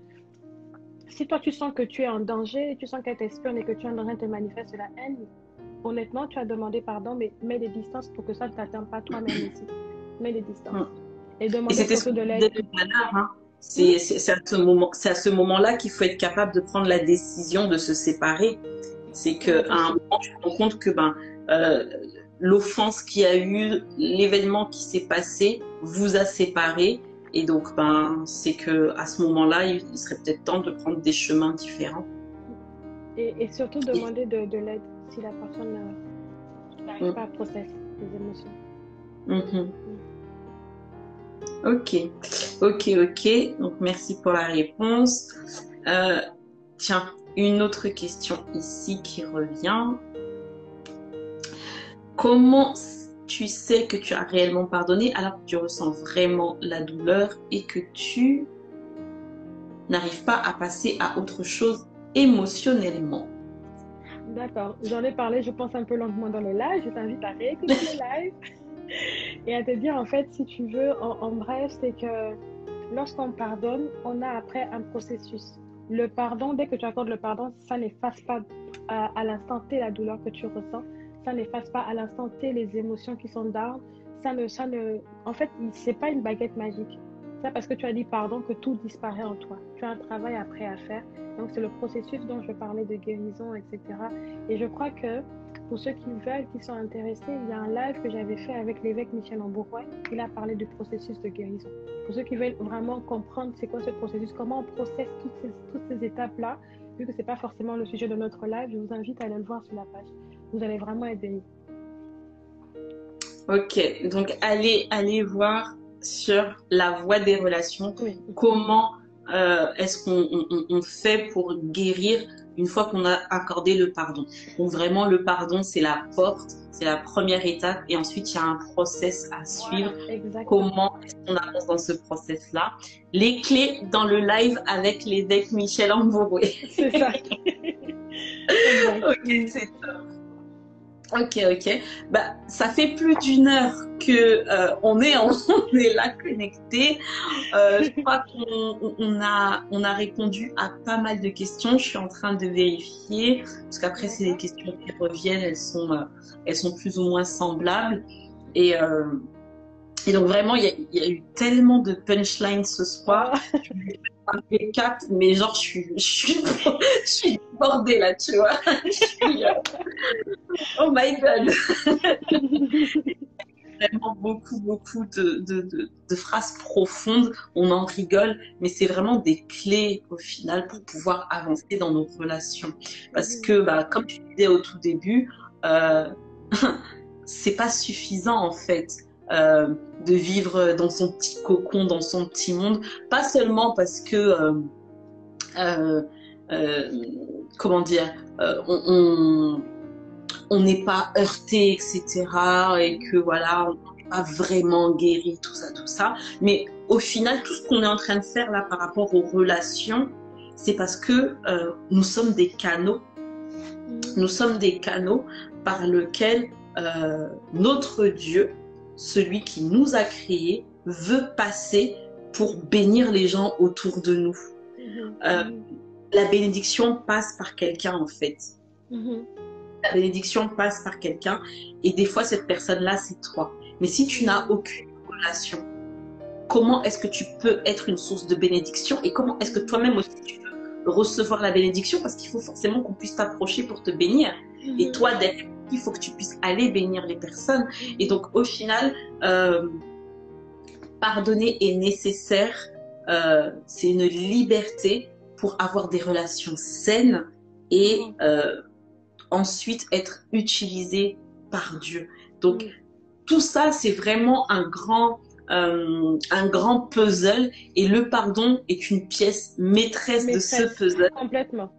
si toi tu sens que tu es en danger, tu sens qu'elle t'espionne et que tu es en train de te manifester la haine, honnêtement, tu as demandé pardon, mais mets des distances pour que ça ne t'atteint pas toi-même ici. Mets des distances. Et demande de l'aide. Hein. C'est à ce moment, c'est à ce moment-là qu'il faut être capable de prendre la décision de se séparer. C'est qu'à un moment, tu te rends compte que ben, euh, l'offense qu'il y a eu, l'événement qui s'est passé vous a séparé. Et donc, ben, c'est que à ce moment-là, il serait peut-être temps de prendre des chemins différents. Et, surtout demander de, l'aide si la personne n'arrive mm. pas à processer les émotions. Mm-hmm. Mm. Ok, ok, ok. Donc, merci pour la réponse. Euh, tiens, une autre question ici qui revient. Comment tu sais que tu as réellement pardonné alors que tu ressens vraiment la douleur et que tu n'arrives pas à passer à autre chose émotionnellement? D'accord, j'en ai parlé, je pense un peu lentement dans le live. Je t'invite à réécouter le live et à te dire en fait, si tu veux, en, bref, c'est que lorsqu'on pardonne, on a après un processus. Le pardon, dès que tu accordes le pardon, ça n'efface pas à, à l'instant T la douleur que tu ressens ça n'efface pas à l'instant T les émotions qui sont down. Ça ne, ça ne, en fait, c'est pas une baguette magique. Ça parce que tu as dit pardon que tout disparaît en toi. Tu as un travail après à faire. Donc c'est le processus dont je parlais de guérison, etc. Et je crois que pour ceux qui veulent, qui sont intéressés, il y a un live que j'avais fait avec l'évêque Michel Ambourouet. Il a parlé du processus de guérison. Pour ceux qui veulent vraiment comprendre c'est quoi ce processus, comment on processe toutes ces, toutes ces étapes-là, vu que ce n'est pas forcément le sujet de notre live, je vous invite à aller le voir sur la page. Vous allez vraiment être bénis. Ok, donc allez, allez voir sur la voie des relations comment euh, est-ce qu'on fait pour guérir une fois qu'on a accordé le pardon. Donc vraiment, le pardon, c'est la porte, c'est la première étape. Et ensuite, il y a un process à suivre. Comment est-ce qu'on avance dans ce process-là? Les clés dans le live avec les decks Michel Ambouroué. C'est ça. ok, c'est top. Ok, ok. Bah, ça fait plus d'une heure que euh, on est on est là connecté. Euh, je crois qu'on a on a répondu à pas mal de questions. Je suis en train de vérifier parce qu'après c'est des questions qui reviennent. Elles sont euh, elles sont plus ou moins semblables et et donc vraiment il y, y, a eu tellement de punchlines ce soir. Les quatre, mais genre, je suis, je suis, je suis bordée là, tu vois. oh my god. vraiment beaucoup, beaucoup de, de, de, phrases profondes. On en rigole, mais c'est vraiment des clés au final pour pouvoir avancer dans nos relations. Parce que, bah, comme tu disais au tout début, euh, c'est pas suffisant en fait. Euh, de vivre dans son petit cocon, dans son petit monde, pas seulement parce que, euh, euh, comment dire, on n'est pas heurté, etc., et que voilà, on n'est pas vraiment guéri, tout ça, tout ça, mais au final, tout ce qu'on est en train de faire là par rapport aux relations, c'est parce que nous sommes des canaux, nous sommes des canaux par lesquels notre Dieu celui qui nous a créés veut passer pour bénir les gens autour de nous. Mhm. Euh, la bénédiction passe par quelqu'un en fait. Mhm. La bénédiction passe par quelqu'un et des fois cette personne-là c'est toi. Mais si tu n'as aucune relation, comment est-ce que tu peux être une source de bénédiction et comment est-ce que toi-même aussi tu peux recevoir la bénédiction? Parce qu'il faut forcément qu'on puisse t'approcher pour te bénir. Et toi, d'être il faut que tu puisses aller bénir les personnes. Et donc, au final, euh, pardonner est nécessaire. Euh, c'est une liberté pour avoir des relations saines et euh, ensuite être utilisé par Dieu. Donc, tout ça, c'est vraiment un grand, un grand puzzle et le pardon est une pièce maîtresse, de ce puzzle. Complètement.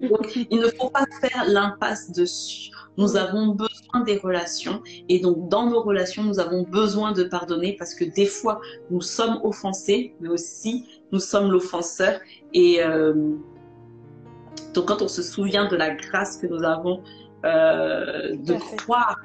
Donc, il ne faut pas faire l'impasse dessus. Nous avons besoin des relations et donc dans nos relations, nous avons besoin de pardonner parce que des fois, nous sommes offensés, mais aussi nous sommes l'offenseur. Et euh, donc quand on se souvient de la grâce que nous avons euh, de croire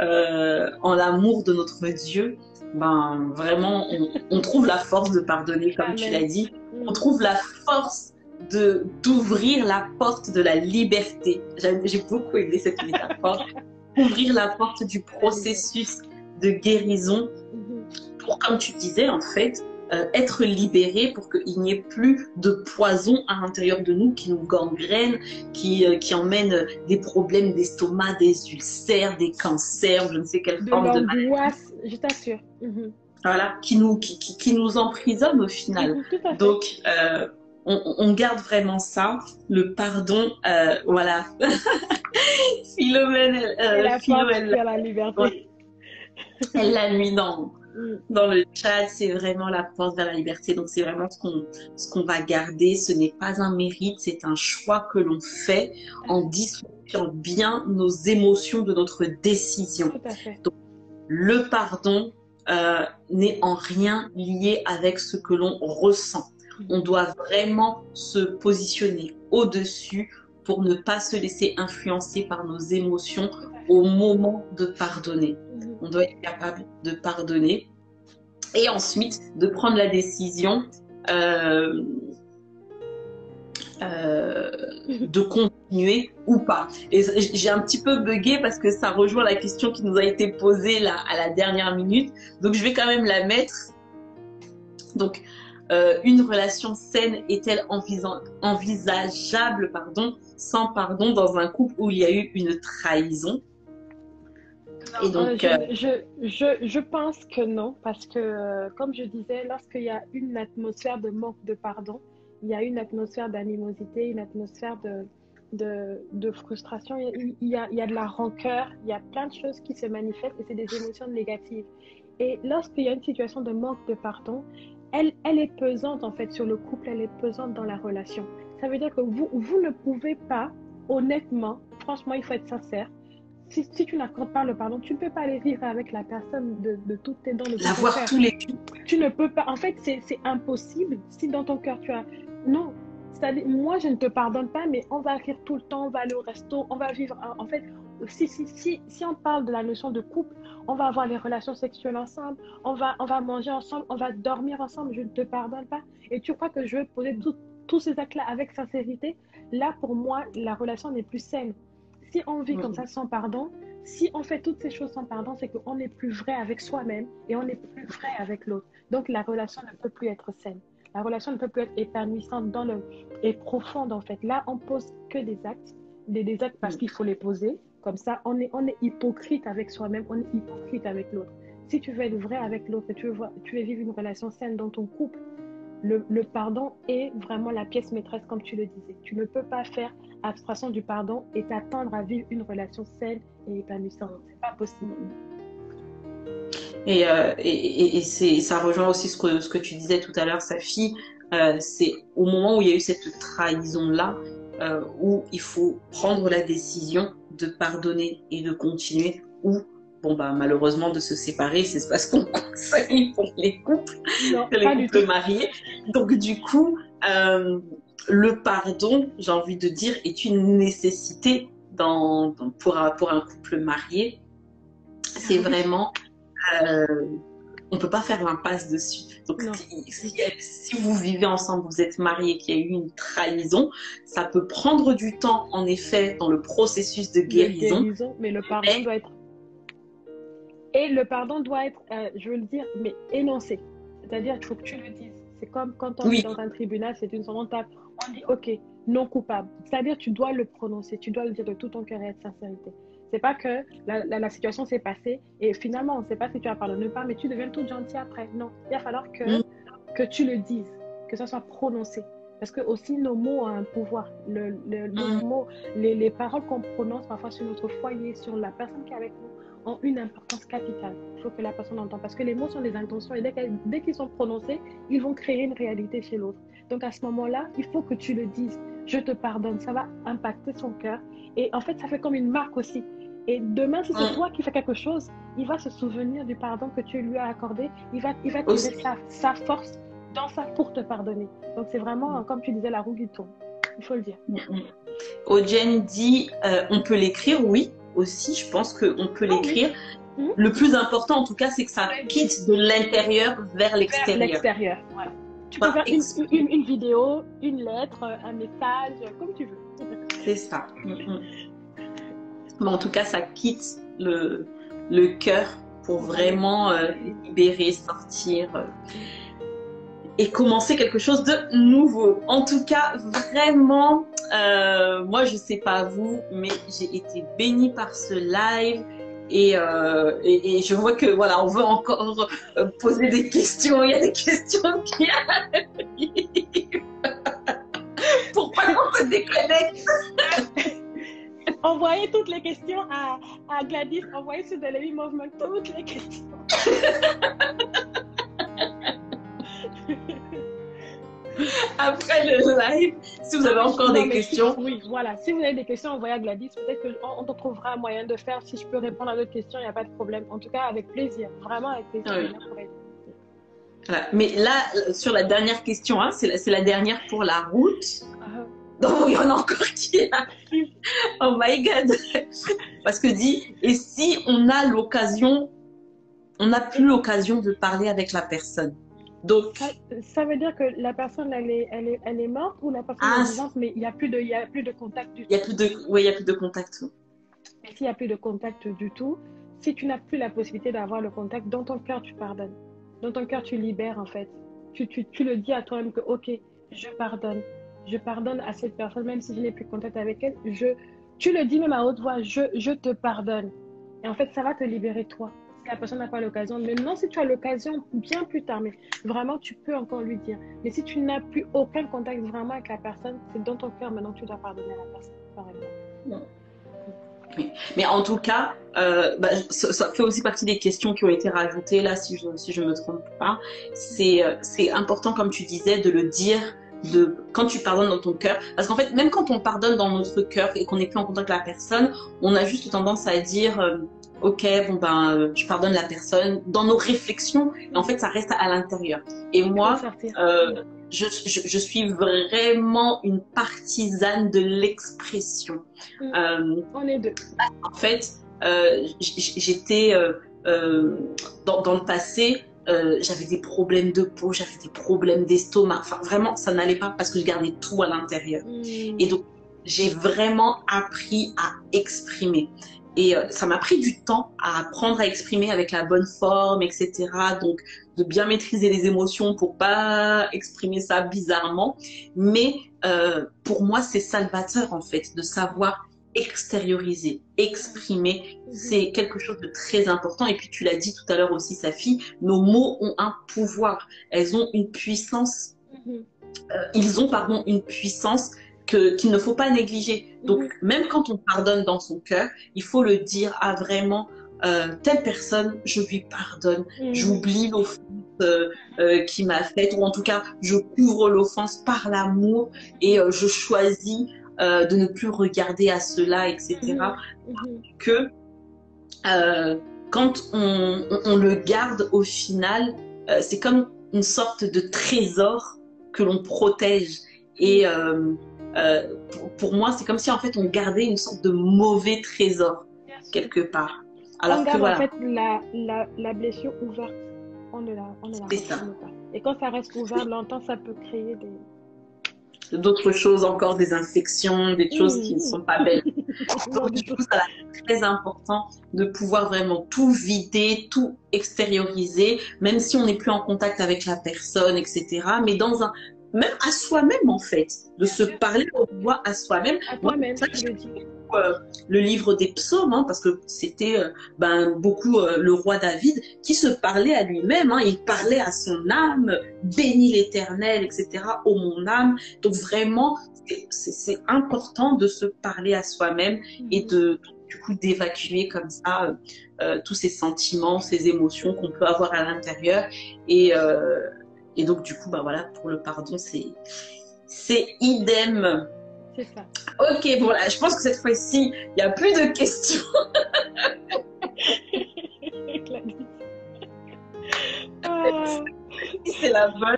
euh, en l'amour de notre Dieu, ben vraiment, on, on trouve la force de pardonner, comme tu l'as dit. On trouve la force de d'ouvrir la porte de la liberté. J'ai beaucoup aimé cette métaphore. Ouvrir la porte du processus de guérison pour, comme tu disais, en fait, euh, être libéré pour qu'il n'y ait plus de poison à l'intérieur de nous qui nous gangrène, qui, euh, qui emmène des problèmes d'estomac, des ulcères, des cancers, je ne sais quelle forme de maladie. je t'assure. Mhm. Voilà, qui nous, qui, qui, nous emprisonne au final. Mhm, Donc, euh, on, garde vraiment ça, le pardon, euh, voilà. Philomène, euh, la Philomène, la liberté. Elle l'a mis dans, mm. dans le chat, c'est vraiment la porte vers la liberté. Donc c'est vraiment ce qu'on ce qu'on va garder. Ce n'est pas un mérite, c'est un choix que l'on fait en dissociant bien nos émotions de notre décision. Donc le pardon euh, n'est en rien lié avec ce que l'on ressent. On doit vraiment se positionner au-dessus pour ne pas se laisser influencer par nos émotions au moment de pardonner. Mhm. On doit être capable de pardonner et ensuite de prendre la décision euh, euh, de continuer ou pas. Et j'ai un petit peu bugué parce que ça rejoint la question qui nous a été posée là à la dernière minute. Donc je vais quand même la mettre. Donc euh, une relation saine est-elle envisageable pardon, sans pardon dans un couple où il y a eu une trahison? Et donc, euh, je, je, je, pense que non, parce que, euh, comme je disais, lorsqu'il y a une atmosphère de manque de pardon, il y a une atmosphère d'animosité, une atmosphère de, de, de frustration, il y, a, il y, a, de la rancœur, il y a plein de choses qui se manifestent et c'est des émotions négatives. Et lorsqu'il y a une situation de manque de pardon, elle, elle est pesante en fait sur le couple, elle est pesante dans la relation. Ça veut dire que vous, vous ne pouvez pas, honnêtement, franchement, il faut être sincère, si, si, tu n'accordes pas le pardon, tu ne peux pas aller vivre avec la personne de, de toutes tes dents. L'avoir tous les Tu ne peux pas. En fait, c'est impossible si dans ton cœur tu as. Non. C'est-à-dire, moi, je ne te pardonne pas, mais on va rire tout le temps, on va aller au resto, on va vivre. En fait, si, si, si, si on parle de la notion de couple, on va avoir les relations sexuelles ensemble, on va, on va manger ensemble, on va dormir ensemble, je ne te pardonne pas. Et tu crois que je veux poser tous ces actes-là avec sincérité? Là, pour moi, la relation n'est plus saine. Si on vit comme ça sans pardon, si on fait toutes ces choses sans pardon, c'est qu'on n'est plus vrai avec soi-même et on n'est plus vrai avec l'autre. Donc la relation ne peut plus être saine. La relation ne peut plus être épanouissante dans le, et profonde en fait. Là, on pose que des actes, des, des actes parce qu'il faut les poser. Comme ça, on est, hypocrite avec soi-même, on est hypocrite avec l'autre. Si tu veux être vrai avec l'autre tu veux, tu veux vivre une relation saine dans ton couple, le, pardon est vraiment la pièce maîtresse, comme tu le disais. Tu ne peux pas faire abstraction du pardon et t'attendre à vivre une relation saine et épanouissante. C'est pas possible. Et, euh, ça rejoint aussi ce que, tu disais tout à l'heure, sa fille. Euh, c'est au moment où il y a eu cette trahison-là, euh, où il faut prendre la décision de pardonner et de continuer, ou bon bah malheureusement de se séparer, c'est ce qu'on conseille pour les couples, non, les couples mariés. Donc du coup, euh, le pardon, j'ai envie de dire, est une nécessité dans, pour, un, pour un couple marié. C'est ah vraiment, euh, on ne peut pas faire l'impasse dessus. Donc, si, vous vivez ensemble, vous êtes mariés, qu'il y a eu une trahison, ça peut prendre du temps, en effet, dans le processus de guérison. mais le pardon doit être. Et le pardon doit être, euh, je veux le dire, mais énoncé. C'est-à-dire qu'il faut que tu le dises. C'est comme quand on est dans un tribunal, c'est une seconde table on dit OK, non coupable. C'est-à-dire tu dois le prononcer, tu dois le dire de tout ton cœur et de sincérité. C'est pas que la, la, situation s'est passée et finalement on ne sait pas si tu as pardonné ou pas, mais tu deviens tout gentil après. Non, il va falloir que, mm. que tu le dises, que ça soit prononcé. Parce que aussi nos mots ont un pouvoir. Le, le, mm. les, les paroles qu'on prononce parfois sur notre foyer, sur la personne qui est avec nous, ont une importance capitale. Il faut que la personne entende. Parce que les mots sont des intentions et dès qu'ils sont prononcés, ils vont créer une réalité chez l'autre. Donc à ce moment-là, il faut que tu le dises. Je te pardonne. Ça va impacter son cœur. Et en fait, ça fait comme une marque aussi. Et demain, si c'est toi qui fais quelque chose, il va se souvenir du pardon que tu lui as accordé. Il va, il va tirer sa, sa, force dans ça pour te pardonner. Donc c'est vraiment, comme tu disais, la roue qui tourne. Il faut le dire. Ojen dit, euh, on peut l'écrire, oui, aussi. Je pense qu'on peut ah l'écrire. Mhm. Le plus important, en tout cas, c'est que ça quitte de l'intérieur vers l'extérieur. l'extérieur, Tu peux faire une, vidéo, une lettre, un message, comme tu veux. C'est ça. Mais en tout cas, ça quitte le, cœur pour vraiment euh, libérer, sortir. Euh, et commencer quelque chose de nouveau. En tout cas, vraiment, euh, moi, je sais pas vous, mais j'ai été bénie par ce live. Et, je vois que voilà, on veut encore poser des questions. Il y a des questions qui arrivent. Pourquoi on se déconnecte Envoyez toutes les questions à, à Gladys. Envoyez sur The Living Movement toutes les questions. après le live. Si vous avez encore des questions. oui, voilà. Si vous avez des questions, envoyez à Gladys. Peut-être qu'on on trouvera un moyen de faire. Si je peux répondre à d'autres questions, il n'y a pas de problème. En tout cas, avec plaisir. Vraiment avec plaisir. Mais là, sur la dernière question, hein, c'est la, la, dernière pour la route. Uh Donc, il y en a encore qui arrivent. Oh my God. Parce que dit, et si on a l'occasion, on n'a plus l'occasion de parler avec la personne donc, ça, veut dire que la personne, elle est, elle est, elle est morte ou la personne est ah, vivante, mais il n'y a, plus de, y a plus de contact du tout. Il y a plus de, oui, il y a plus de contact. Et s'il n'y a plus de contact du tout, si tu n'as plus la possibilité d'avoir le contact, dans ton cœur, tu pardonnes. Dans ton cœur, tu libères, en fait. Tu, tu, tu le dis à toi-même que, OK, je pardonne. Je pardonne à cette personne, même si je n'ai plus contact avec elle. Je, tu le dis même à haute voix, je, je te pardonne. Et en fait, ça va te libérer toi. Si la personne n'a pas l'occasion. Maintenant, si tu as l'occasion, bien plus tard, mais vraiment, tu peux encore lui dire. Mais si tu n'as plus aucun contact vraiment avec la personne, c'est dans ton cœur maintenant que tu dois pardonner à la personne, par exemple. Mais en tout cas, euh, bah, ça, fait aussi partie des questions qui ont été rajoutées là, si je ne si je me trompe pas. C'est euh, c'est important, comme tu disais, de le dire de quand tu pardonnes dans ton cœur. Parce qu'en fait, même quand on pardonne dans notre cœur et qu'on n'est plus en contact avec la personne, on a juste tendance à dire euh, ok, bon ben, je pardonne la personne dans nos réflexions. Et en fait, ça reste à l'intérieur. Et moi, euh, je, je, je, suis vraiment une partisane de l'expression. Mm. Euh, On est deux. En fait, euh, j'étais euh, euh, dans, dans, le passé, euh, j'avais des problèmes de peau, j'avais des problèmes d'estomac. Enfin, vraiment, ça n'allait pas parce que je gardais tout à l'intérieur. Mm. Et donc, j'ai vraiment appris à exprimer. Et euh, ça m'a pris du temps à apprendre à exprimer avec la bonne forme, etc. Donc, de bien maîtriser les émotions pour pas exprimer ça bizarrement. Mais euh, pour moi, c'est salvateur en fait de savoir extérioriser, exprimer, c'est quelque chose de très important. Et puis tu l'as dit tout à l'heure aussi, sa fille, nos mots ont un pouvoir, elles ont une puissance, mm-hmm. euh, ils ont pardon une puissance qu'il ne faut pas négliger. Donc, mhm. même quand on pardonne dans son cœur, il faut le dire à vraiment euh, telle personne, je lui pardonne, mhm. j'oublie l'offense euh, euh, qui m'a faite, ou en tout cas, je couvre l'offense par l'amour et je choisis euh, de ne plus regarder à cela, etc. Mhm. Que quand on, on, on, le garde au final, c'est comme une sorte de trésor que l'on protège. Et euh, pour, pour, moi, c'est comme si en fait on gardait une sorte de mauvais trésor quelque part. Alors on garde que, voilà. en fait la, la, la, blessure ouverte. On ne la, on ne la pas. Et quand ça reste ouvert longtemps, ça peut créer des d'autres choses encore, des infections, des choses mmh. qui ne sont pas belles. Donc, du coup, ça c'est très important de pouvoir vraiment tout vider, tout extérioriser, même si on n'est plus en contact avec la personne, etc. Mais dans un, même à soi-même en fait, de se parler au voix à soi-même. Euh, le livre des psaumes, hein, parce que c'était euh, ben, beaucoup euh, le roi David qui se parlait à lui-même, hein, il parlait à son âme, bénis l'éternel, etc., ô mon âme. Donc vraiment, c'est important de se parler à soi-même et de du coup d'évacuer comme ça tous ces sentiments, ces émotions qu'on peut avoir à l'intérieur et et donc, du coup, bah voilà, pour le pardon, c'est idem. C'est ça. Ok, bon, là, je pense que cette fois-ci, il n'y a plus de questions. Ah. c'est la bonne.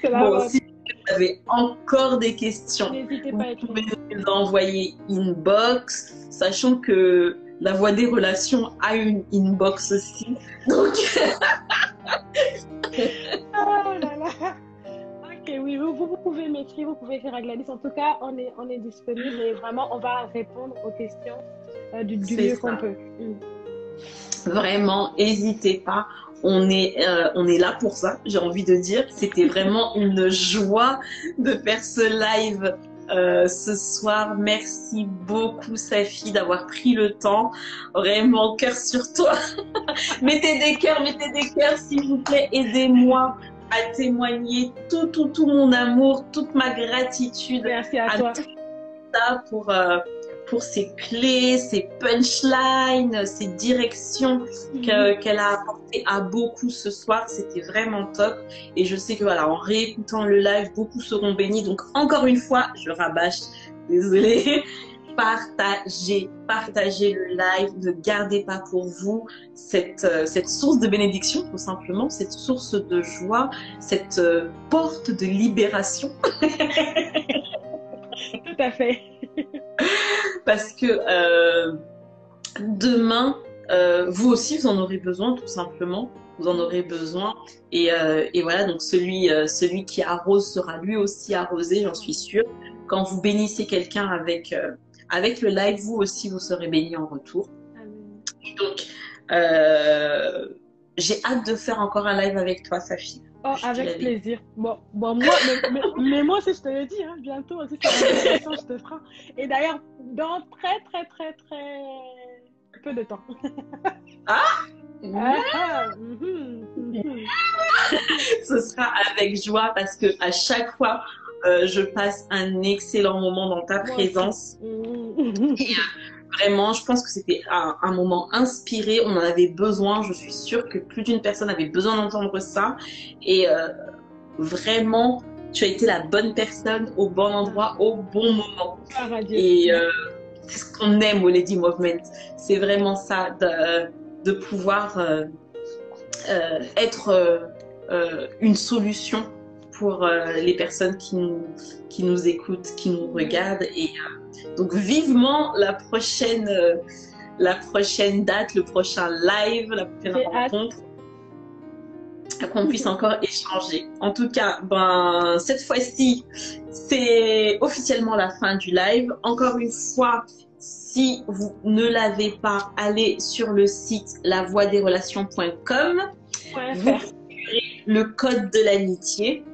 C'est la bon, bonne. si vous avez encore des questions, vous pouvez les envoyer inbox, sachant que la voix des relations a une inbox aussi. Donc. pouvez vous pouvez faire à Gladys. En tout cas, on est, on est disponible et vraiment, on va répondre aux questions euh, du, du mieux qu'on peut. Vraiment, n'hésitez pas. On est, euh, on est là pour ça, j'ai envie de dire. C'était vraiment une joie de faire ce live euh, ce soir. Merci beaucoup, Safi, d'avoir pris le temps. Vraiment, cœur sur toi. mettez des cœurs, mettez des cœurs, s'il vous plaît. Aidez-moi à témoigner tout, tout, tout mon amour, toute ma gratitude. Merci à, à toi. Ça pour, euh, pour ses clés, ses punchlines, ses directions mm-hmm. qu'elle a apportées à beaucoup ce soir. C'était vraiment top. Et je sais que voilà, en réécoutant le live, beaucoup seront bénis. Donc encore une fois, je rabâche. Désolée. Partagez, partagez le live, ne gardez pas pour vous cette, euh, cette source de bénédiction, tout simplement, cette source de joie, cette euh, porte de libération. tout à fait. Parce que euh, demain, euh, vous aussi, vous en aurez besoin, tout simplement. Vous en aurez besoin. Et, euh, et voilà, donc celui, celui qui arrose sera lui aussi arrosé, j'en suis sûre. Quand vous bénissez quelqu'un avec, euh, avec le live, vous aussi, vous serez béni en retour. Amen. Donc, j'ai hâte de faire encore un live avec toi, Safi. Oh, avec plaisir. Bon, bon moi, mais, mais, mais, moi aussi, je te le dis, hein, bientôt aussi, je te ferai. Et d'ailleurs, dans très, très, très, très peu de temps. ah, ah mhm, mhm. Ce sera avec joie parce que à chaque fois, euh, je passe un excellent moment dans ta présence. Et, euh, vraiment, je pense que c'était un, un, moment inspiré. On en avait besoin. Je suis sûre que plus d'une personne avait besoin d'entendre ça. Et euh, vraiment, tu as été la bonne personne au bon endroit au bon moment. Et euh, c'est ce qu'on aime au Lady Movement. C'est vraiment ça, de, de pouvoir euh, être une solution pour les personnes qui nous, qui nous écoutent, qui nous regardent. Et donc vivement la prochaine, la prochaine date, le prochain live, la prochaine rencontre qu'on puisse encore échanger. En tout cas, ben, cette fois-ci, c'est officiellement la fin du live. Encore une fois, si vous ne l'avez pas, allez sur le site lavoidesrelations.com. Vous le code de l'amitié.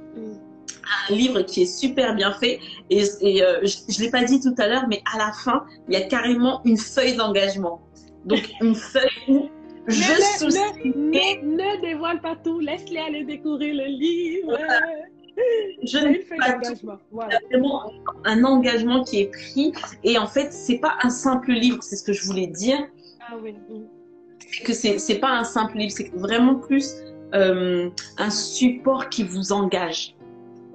Un livre qui est super bien fait. Et, euh, je ne l'ai pas dit tout à l'heure, mais à la fin, il y a carrément une feuille d'engagement. Donc, une feuille où je ne, ne, dévoile pas tout, laisse-les aller découvrir le livre. Je ne fais pas d'engagement. Voilà. vraiment un engagement qui est pris. Et en fait, c'est pas un simple livre, c'est ce que je voulais dire. Ah oui. Que c'est, c'est pas un simple livre, c'est vraiment plus euh, un support qui vous engage,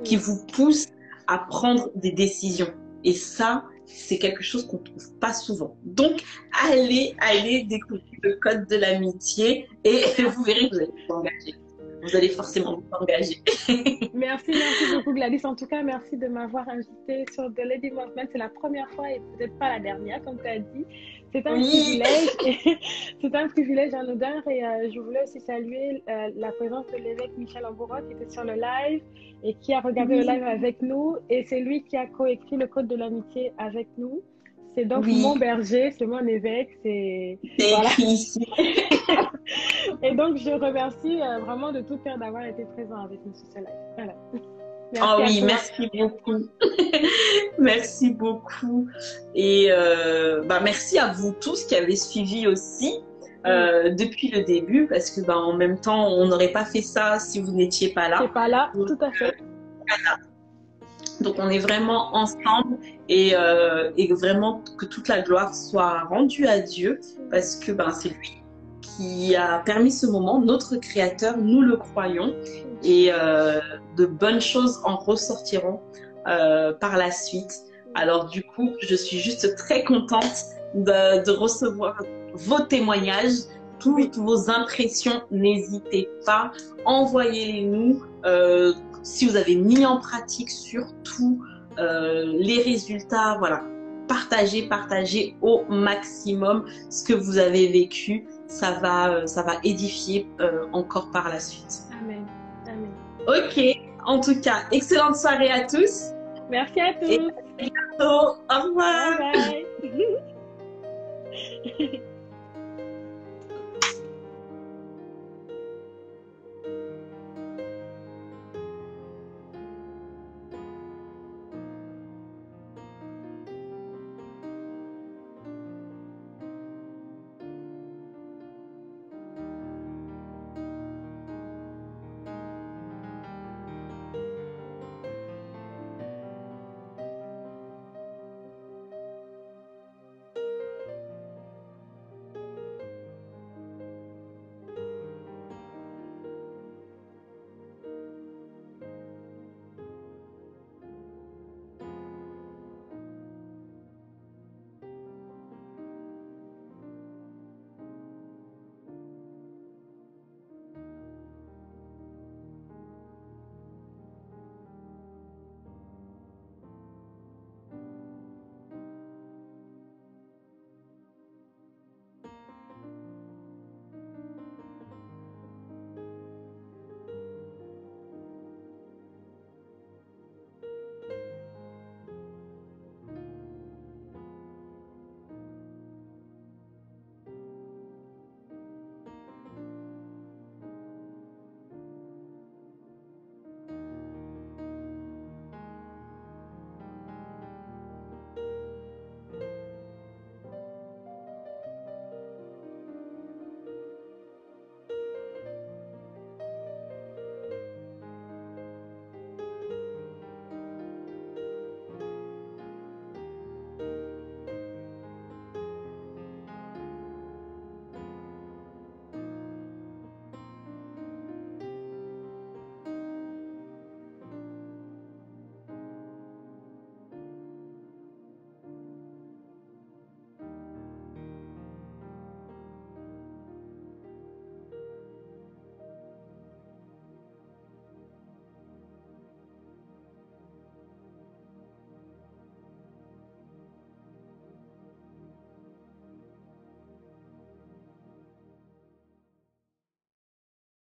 qui vous pousse à prendre des décisions. Et ça, c'est quelque chose qu'on ne trouve pas souvent. Donc, allez, allez découvrir le code de l'amitié et vous verrez que vous allez vous engager. Vous allez forcément vous engager. merci, merci beaucoup Gladys. En tout cas, merci de m'avoir invité sur The Lady Movement. C'est la première fois et peut-être pas la dernière, comme tu as dit. C'est un privilège, c'est un privilège, un honneur et euh, je voulais aussi saluer euh, la présence de l'évêque Michel Ambourot qui était sur le live et qui a regardé le live avec nous et c'est lui qui a coécrit le code de l'amitié avec nous. C'est donc mon berger, c'est mon évêque, c'est voilà. et donc je remercie euh, vraiment de tout cœur d'avoir été présent avec nous sur ce live. Voilà. Oh oui, merci beaucoup. merci beaucoup. Et euh, bah, merci à vous tous qui avez suivi aussi. Euh, depuis le début, parce que bah, en même temps, on n'aurait pas fait ça si vous n'étiez pas là. pas là, tout à fait. Donc on est vraiment ensemble et, euh, et, vraiment que toute la gloire soit rendue à Dieu parce que ben, c'est lui qui a permis ce moment, notre Créateur, nous le croyons et euh, de bonnes choses en ressortiront euh, par la suite. Alors du coup, je suis juste très contente de, de recevoir vos témoignages, toutes vos impressions. N'hésitez pas, envoyez-les-nous. Euh, si vous avez mis en pratique surtout les résultats, voilà, partagez, partagez au maximum ce que vous avez vécu. Ça va, euh, ça va édifier euh, encore par la suite. Amen. Amen. Ok. En tout cas, excellente soirée à tous. Merci à tous. Et à bientôt. Au revoir. Bye bye.